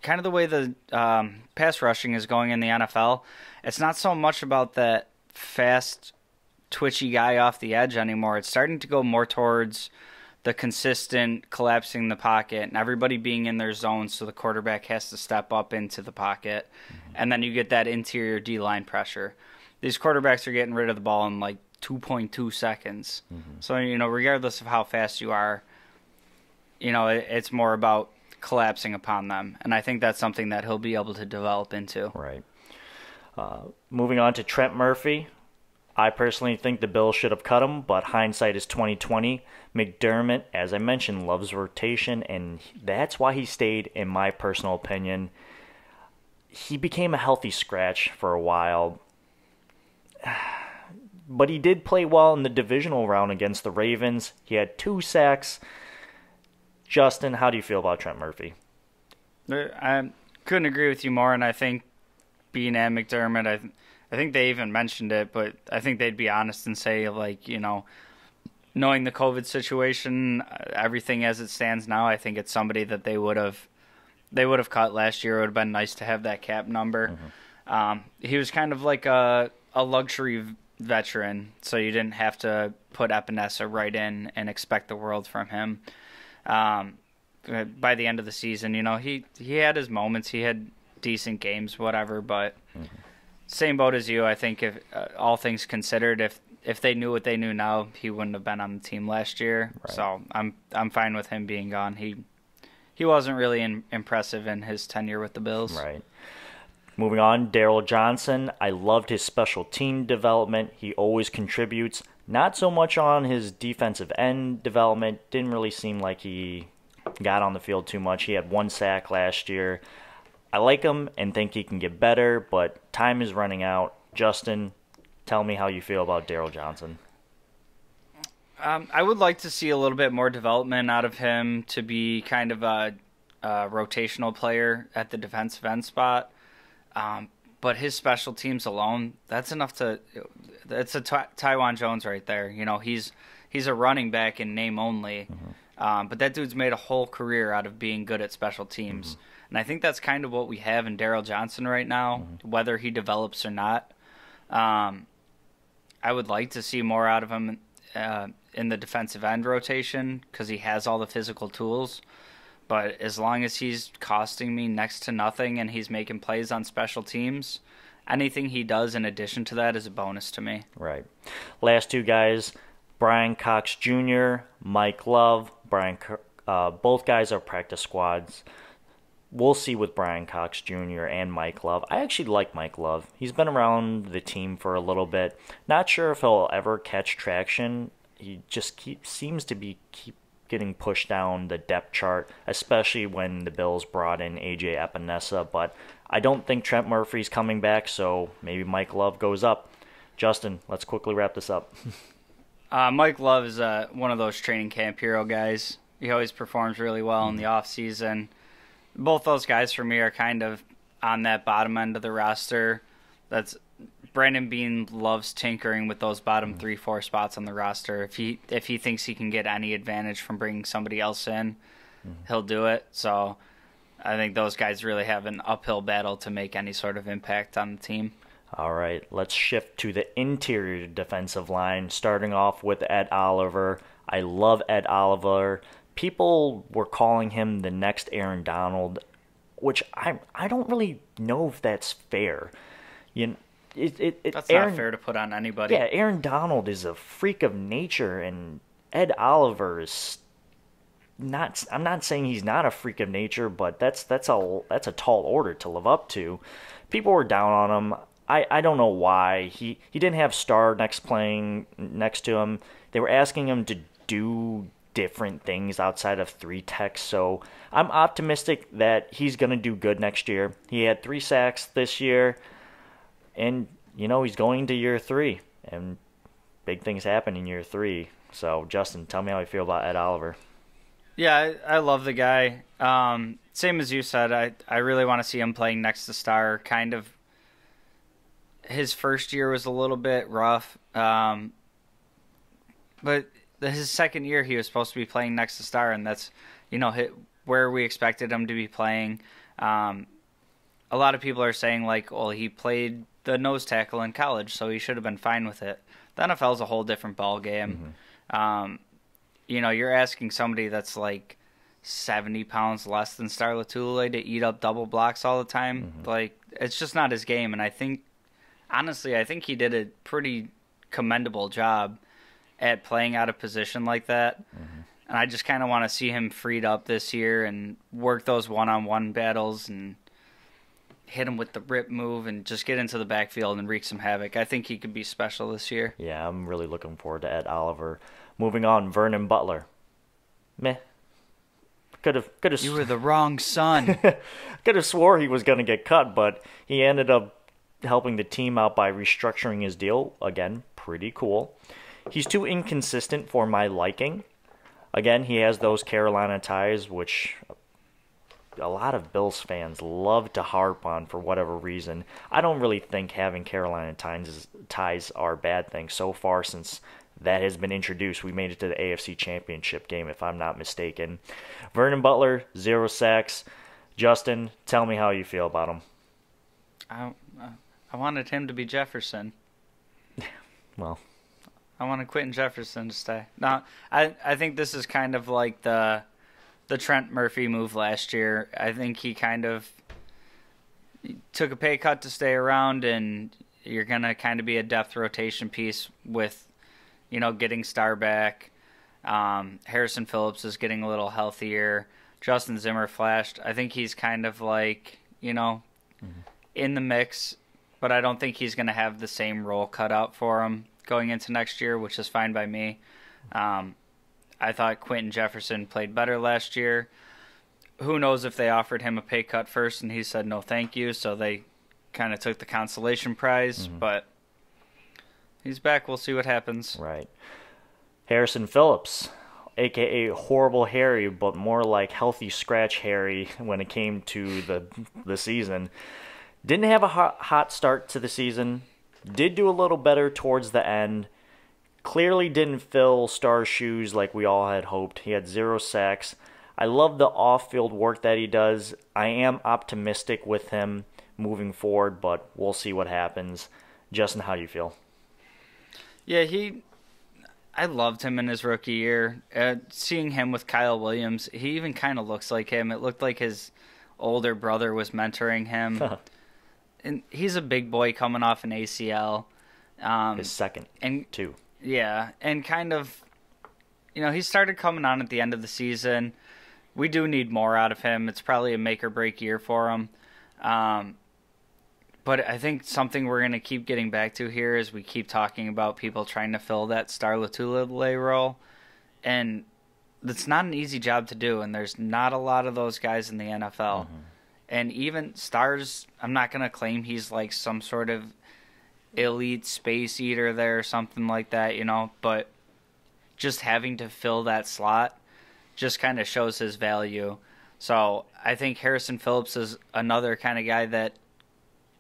kind of the way the um, pass rushing is going in the NFL, it's not so much about that fast, twitchy guy off the edge anymore. It's starting to go more towards the consistent collapsing the pocket and everybody being in their zone, so the quarterback has to step up into the pocket, and then you get that interior D line pressure. These quarterbacks are getting rid of the ball in like 2.2 seconds. So you know, regardless of how fast you are, you know, it, it's more about collapsing upon them, and I think that's something that he'll be able to develop into. Right. Uh, moving on to Trent Murphy. I personally think the Bills should have cut him, but hindsight is 2020. McDermott, as I mentioned, loves rotation, and that's why he stayed, in my personal opinion. He became a healthy scratch for a while, but he did play well in the divisional round against the Ravens. He had two sacks. Justin, how do you feel about Trent Murphy? I couldn't agree with you more, and I think being at McDermott, I, I think they even mentioned it, but I think they'd be honest and say like you know, knowing the COVID situation, uh, everything as it stands now, I think it's somebody that they would have, they would have cut last year. It would have been nice to have that cap number. Um, he was kind of like a a luxury veteran, so you didn't have to put Epinesa right in and expect the world from him. Um, by the end of the season, you know, he he had his moments. He had decent games, whatever. But same boat as you. I think if uh, all things considered, if if they knew what they knew now, he wouldn't have been on the team last year. So I'm I'm fine with him being gone. He he wasn't really in, impressive in his tenure with the Bills. Right. Moving on, Daryl Johnson. I loved his special team development. He always contributes. Not so much on his defensive end development. Didn't really seem like he got on the field too much. He had one sack last year. I like him and think he can get better, but time is running out. Justin, tell me how you feel about Daryl Johnson. Um, I would like to see a little bit more development out of him to be kind of a, a rotational player at the defensive end spot. Um, but his special teams alone, that's enough to. It's a Ty- Taiwan Jones right there. You know, he's he's a running back in name only, um, but that dude's made a whole career out of being good at special teams. And I think that's kind of what we have in Daryl Johnson right now, whether he develops or not. Um, I would like to see more out of him uh, in the defensive end rotation because he has all the physical tools. But as long as he's costing me next to nothing and he's making plays on special teams, anything he does in addition to that is a bonus to me. Right. Last two guys, Brian Cox Jr., Mike Love. Brian, uh, both guys are practice squads. We'll see with Brian Cox Jr. and Mike Love. I actually like Mike Love. He's been around the team for a little bit. Not sure if he'll ever catch traction. He just keep, seems to be keep getting pushed down the depth chart, especially when the Bills brought in AJ Epinesa. But I don't think Trent Murphy's coming back, so maybe Mike Love goes up. Justin, let's quickly wrap this up. Uh, Mike Love is uh, one of those training camp hero guys. He always performs really well in the off season. Both those guys for me are kind of on that bottom end of the roster. That's Brandon Beane loves tinkering with those bottom mm. three, four spots on the roster. If he if he thinks he can get any advantage from bringing somebody else in, mm-hmm. he'll do it. So I think those guys really have an uphill battle to make any sort of impact on the team. All right, let's shift to the interior defensive line, starting off with Ed Oliver. I love Ed Oliver. People were calling him the next Aaron Donald, which I I don't really know if that's fair. You know, it, it, it That's Aaron, not fair to put on anybody. Yeah, Aaron Donald is a freak of nature, and Ed Oliver is not. I'm not saying he's not a freak of nature, but that's that's a that's a tall order to live up to. People were down on him. I, I don't know why he he didn't have Star next playing next to him. They were asking him to do different things outside of three techs. So I'm optimistic that he's gonna do good next year. He had three sacks this year and you know he's going to year three, and big things happen in year three. So Justin, tell me how you feel about Ed Oliver. Yeah, I, I love the guy. Um, same as you said, I I really want to see him playing next to Star. Kind of. His first year was a little bit rough, um, but his second year he was supposed to be playing next to Star, and that's you know hit, where we expected him to be playing. Um, a lot of people are saying like, well, he played the nose tackle in college, so he should have been fine with it. The NFL is a whole different ball game. Mm-hmm. Um, you know, you're asking somebody that's like 70 pounds less than Star Lotulelei to eat up double blocks all the time. Mm-hmm. Like, it's just not his game. And I think, honestly, I think he did a pretty commendable job at playing out of position like that. Mm-hmm. And I just kind of want to see him freed up this year and work those one on one battles and hit him with the rip move and just get into the backfield and wreak some havoc. I think he could be special this year. Yeah, I'm really looking forward to Ed Oliver. Moving on, Vernon Butler. Meh. Could have could have You were the wrong son. could have swore he was going to get cut, but he ended up helping the team out by restructuring his deal. Again, pretty cool. He's too inconsistent for my liking. Again, he has those Carolina ties, which a lot of Bills fans love to harp on for whatever reason. I don't really think having Carolina ties ties are a bad thing so far since that has been introduced. We made it to the AFC Championship game, if I'm not mistaken. Vernon Butler, zero sacks. Justin, tell me how you feel about him. I, I wanted him to be Jefferson. Well, I wanted Quinton Jefferson to stay. Now, I I think this is kind of like the the Trent Murphy move last year. I think he kind of took a pay cut to stay around, and you're gonna kind of be a depth rotation piece with, you know, getting Star back. Um, Harrison Phillips is getting a little healthier. Justin Zimmer flashed. I think he's kind of like you know in the mix, but I don't think he's going to have the same role cut out for him going into next year, which is fine by me. Um, I thought Quinton Jefferson played better last year. Who knows if they offered him a pay cut first and he said no thank you, so they kind of took the consolation prize, mm-hmm. but he's back. We'll see what happens. right. Harrison Phillips, aka Horrible Harry, but more like Healthy Scratch Harry when it came to the the season. Didn't have a hot, hot start to the season. Did do a little better towards the end. Clearly didn't fill Star's shoes like we all had hoped. He had zero sacks. I love the off-field work that he does. I am optimistic with him moving forward, but we'll see what happens. Justin, how do you feel? Yeah, he. I loved him in his rookie year. Uh, seeing him with Kyle Williams, he even kind of looks like him. It looked like his older brother was mentoring him. and he's a big boy coming off an ACL. Um, His second, and too. Yeah, and kind of, you know, he started coming on at the end of the season. We do need more out of him. It's probably a make or break year for him. Um, but I think something we're going to keep getting back to here is we keep talking about people trying to fill that Star Lotulelei role. And it's not an easy job to do, and there's not a lot of those guys in the NFL. And even Stars, I'm not going to claim he's like some sort of elite space eater there or something like that, you know, but just having to fill that slot just kind of shows his value. So I think Harrison Phillips is another kind of guy that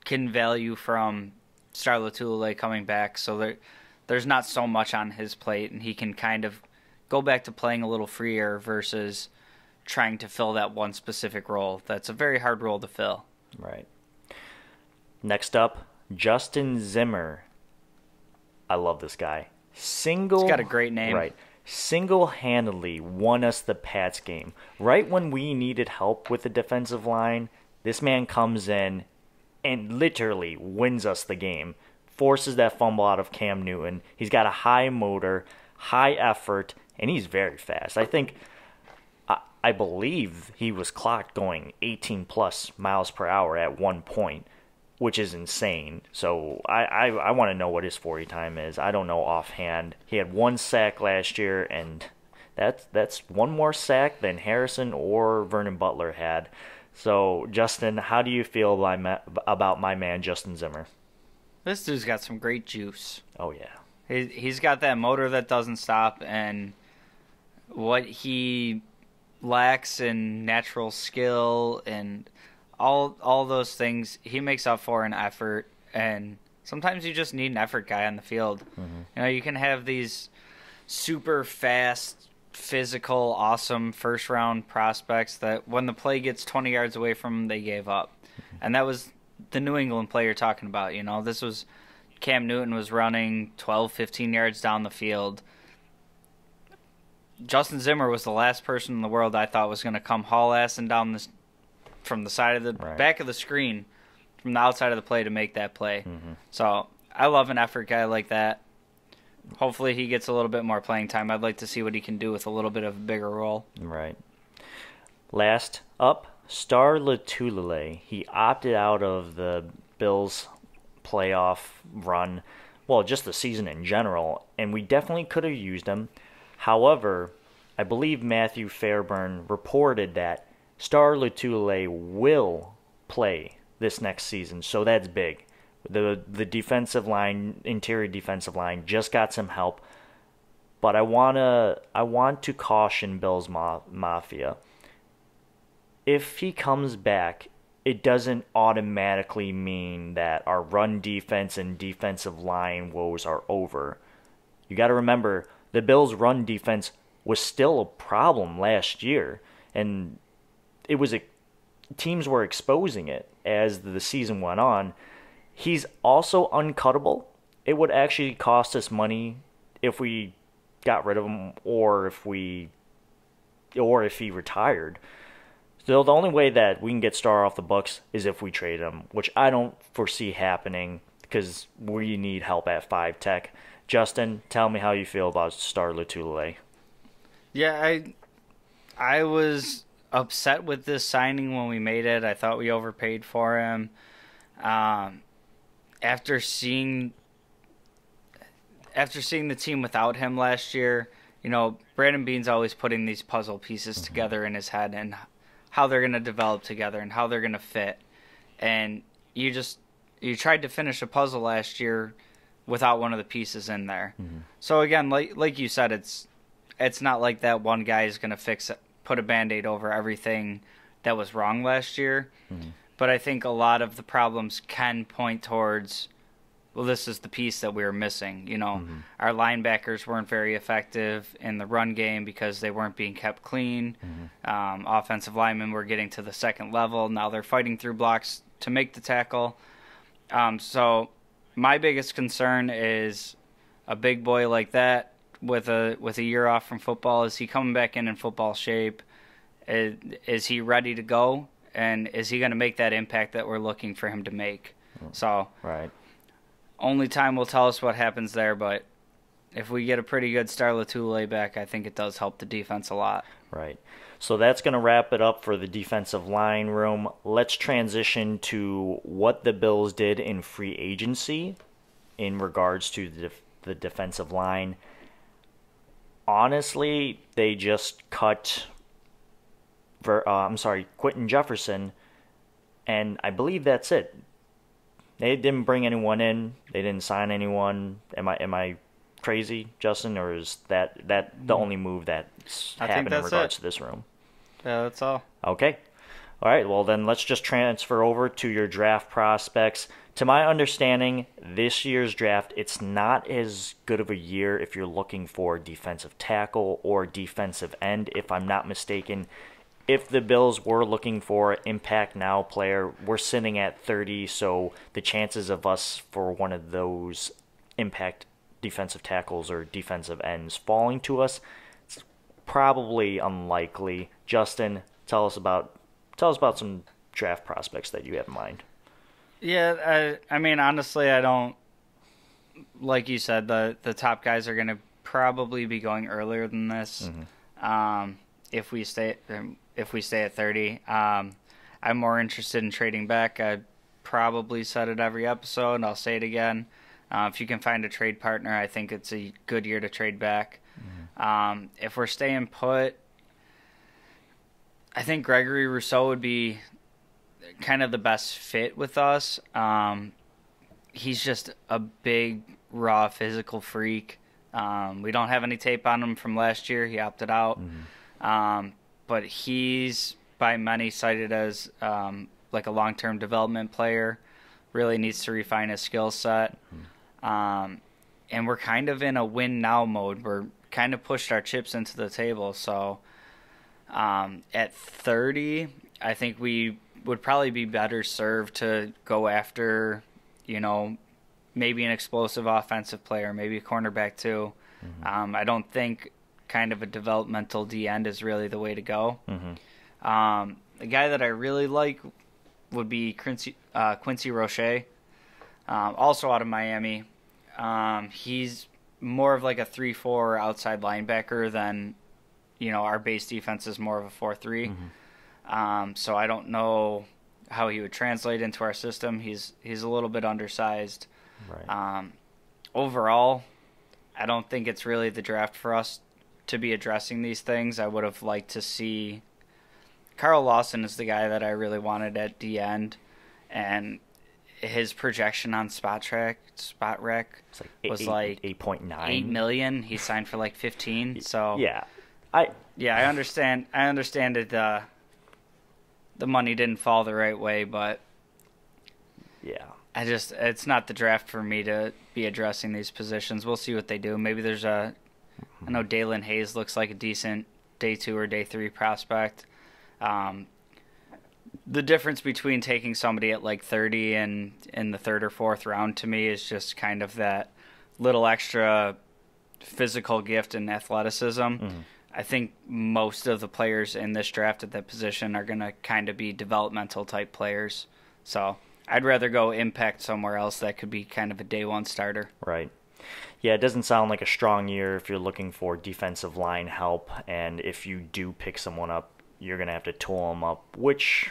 can value from Star Lotulelei coming back, so there there's not so much on his plate, and he can kind of go back to playing a little freer versus trying to fill that one specific role. That's a very hard role to fill. Right. Next up, Justin Zimmer. I love this guy. Single. He's got a great name. Right. Single handedly won us the Pats game. Right when we needed help with the defensive line, this man comes in and literally wins us the game. Forces that fumble out of Cam Newton. He's got a high motor, high effort, and he's very fast. I think I, I believe he was clocked going 18 plus miles per hour at one point, which is insane. So I, I, I want to know what his 40 time is. I don't know offhand. He had one sack last year, and that's that's one more sack than Harrison or Vernon Butler had. So Justin, how do you feel about my, about my man Justin Zimmer? This dude's got some great juice. Oh yeah. He he's got that motor that doesn't stop, and what he lacks in natural skill and all all those things, he makes up for in effort. And sometimes you just need an effort guy on the field. Mm-hmm. You know, you can have these super fast, physical, awesome first round prospects that when the play gets 20 yards away from them, they gave up. And that was the New England play you're talking about. You know, this was Cam Newton was running 12, 15 yards down the field. Justin Zimmer was the last person in the world I thought was going to come haul ass and down this from the side of the Right. back of the screen, from the outside of the play to make that play. Mm-hmm. So I love an effort guy like that. Hopefully he gets a little bit more playing time. I'd like to see what he can do with a little bit of a bigger role. Right. Last up, Star Lotulelei. He opted out of the Bills playoff run, well, just the season in general, and we definitely could have used him. However, I believe Matthew Fairburn reported that Star Lotulelei will play this next season, so that's big. The the defensive line, interior defensive line, just got some help, but I wanna I want to caution Bills Ma- Mafia. If he comes back, it doesn't automatically mean that our run defense and defensive line woes are over. You got to remember the Bills' run defense was still a problem last year, and it was a teams were exposing it as the season went on. He's also uncuttable. It would actually cost us money if we got rid of him or if we or if he retired. So the only way that we can get Star off the books is if we trade him, which I don't foresee happening because we need help at five tech. Justin, tell me how you feel about Star Lotulelei. Yeah, I I was upset with this signing when we made it. I thought we overpaid for him. Um, after seeing after seeing the team without him last year, you know, Brandon Beane's always putting these puzzle pieces together in his head and how they're going to develop together and how they're going to fit. And you just you tried to finish a puzzle last year without one of the pieces in there. So again, like like you said, it's it's not like that one guy is going to fix it, put a band-aid over everything that was wrong last year. But I think a lot of the problems can point towards well, this is the piece that we were missing. You know, our linebackers weren't very effective in the run game because they weren't being kept clean. Um, offensive linemen were getting to the second level. Now they're fighting through blocks to make the tackle. Um, so my biggest concern is a big boy like that with a with a year off from football. Is he coming back in in football shape? Is, is he ready to go? And is he going to make that impact that we're looking for him to make? Mm. So Right. only time will tell us what happens there. But if we get a pretty good Star Lotulelei back, I think it does help the defense a lot. Right. So that's going to wrap it up for the defensive line room. Let's transition to what the Bills did in free agency in regards to the, the defensive line. Honestly, they just cut. Ver, uh, I'm sorry, Quinton Jefferson, and I believe that's it. They didn't bring anyone in. They didn't sign anyone. Am I am I crazy, Justin, or is that that the only move that's I think happened in that's regards it. to this room? Yeah, that's all. Okay. All right, well, then let's just transfer over to your draft prospects. To my understanding, this year's draft, it's not as good of a year if you're looking for defensive tackle or defensive end, if I'm not mistaken. If the Bills were looking for impact now player, we're sitting at 30, so the chances of us for one of those impact defensive tackles or defensive ends falling to us, it's probably unlikely. Justin, tell us about tell us about some draft prospects that you have in mind. Yeah, I, I mean, honestly, I don't. Like you said, the the top guys are going to probably be going earlier than this. Mm-hmm. Um, if we stay if we stay at thirty, um, I'm more interested in trading back. I probably said it every episode, and I'll say it again. Uh, if you can find a trade partner, I think it's a good year to trade back. Mm-hmm. Um, if we're staying put, I think Gregory Rousseau would be kind of the best fit with us. Um, he's just a big, raw, physical freak. Um, we don't have any tape on him from last year. He opted out. Mm-hmm. Um, but he's by many cited as um, like a long term development player. Really needs to refine his skill set. Mm-hmm. and we're kind of in a win now mode. We're kind of pushed our chips into the table. So um, at 30, I think we would probably be better served to go after, you know, maybe an explosive offensive player, maybe a cornerback too. Mm-hmm. Um, I don't think kind of a developmental D end is really the way to go. Mm-hmm. Um, the guy that I really like would be Quincy, uh, Quincy Roche, um, also out of Miami. Um, he's more of like a 3 4 outside linebacker than, you know, our base defense is more of a 4 3. Mm-hmm. Um, so I don't know how he would translate into our system. He's he's a little bit undersized. Right. Um, overall, I don't think it's really the draft for us to be addressing these things. I would have liked to see Carl Lawson is the guy that I really wanted at the end, and his projection on Spotrac Spotrac like was eight, like eight point nine eight million. He signed for like fifteen. So yeah, I yeah I understand. I understand it. Uh, the money didn't fall the right way, but yeah, I just it's not the draft for me to be addressing these positions. We'll see what they do. Maybe there's a I know Daelin Hayes looks like a decent day two or day three prospect. Um, the difference between taking somebody at like 30 and in the third or fourth round to me is just kind of that little extra physical gift and athleticism. Mm-hmm. I think most of the players in this draft at that position are going to kind of be developmental type players. So I'd rather go impact somewhere else that could be kind of a day one starter. Right. Yeah, it doesn't sound like a strong year if you're looking for defensive line help. And if you do pick someone up, you're going to have to tool them up, which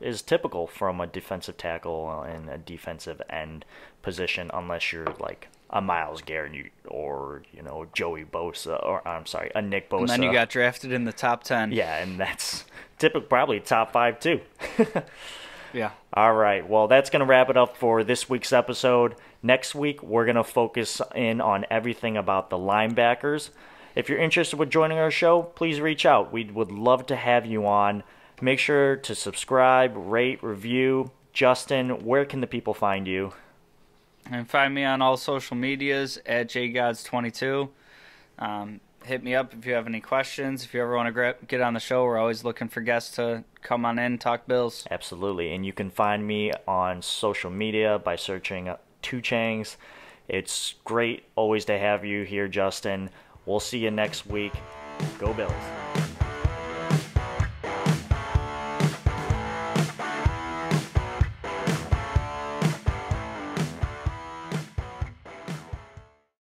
is typical from a defensive tackle and a defensive end position, unless you're like a Myles Garrett or you know Joey Bosa or I'm sorry a Nick Bosa. And then you got drafted in the top ten. Yeah, and that's typically probably top five too. yeah. All right. Well, that's gonna wrap it up for this week's episode. Next week we're gonna focus in on everything about the linebackers. If you're interested with joining our show, please reach out. We would love to have you on. Make sure to subscribe, rate, review. Justin, where can the people find you? And find me on all social medias at jgods22. Um, hit me up if you have any questions. If you ever want to get on the show, we're always looking for guests to come on in talk Bills. Absolutely. And you can find me on social media by searching Two Chiangs. It's great always to have you here, Justin. We'll see you next week. Go Bills.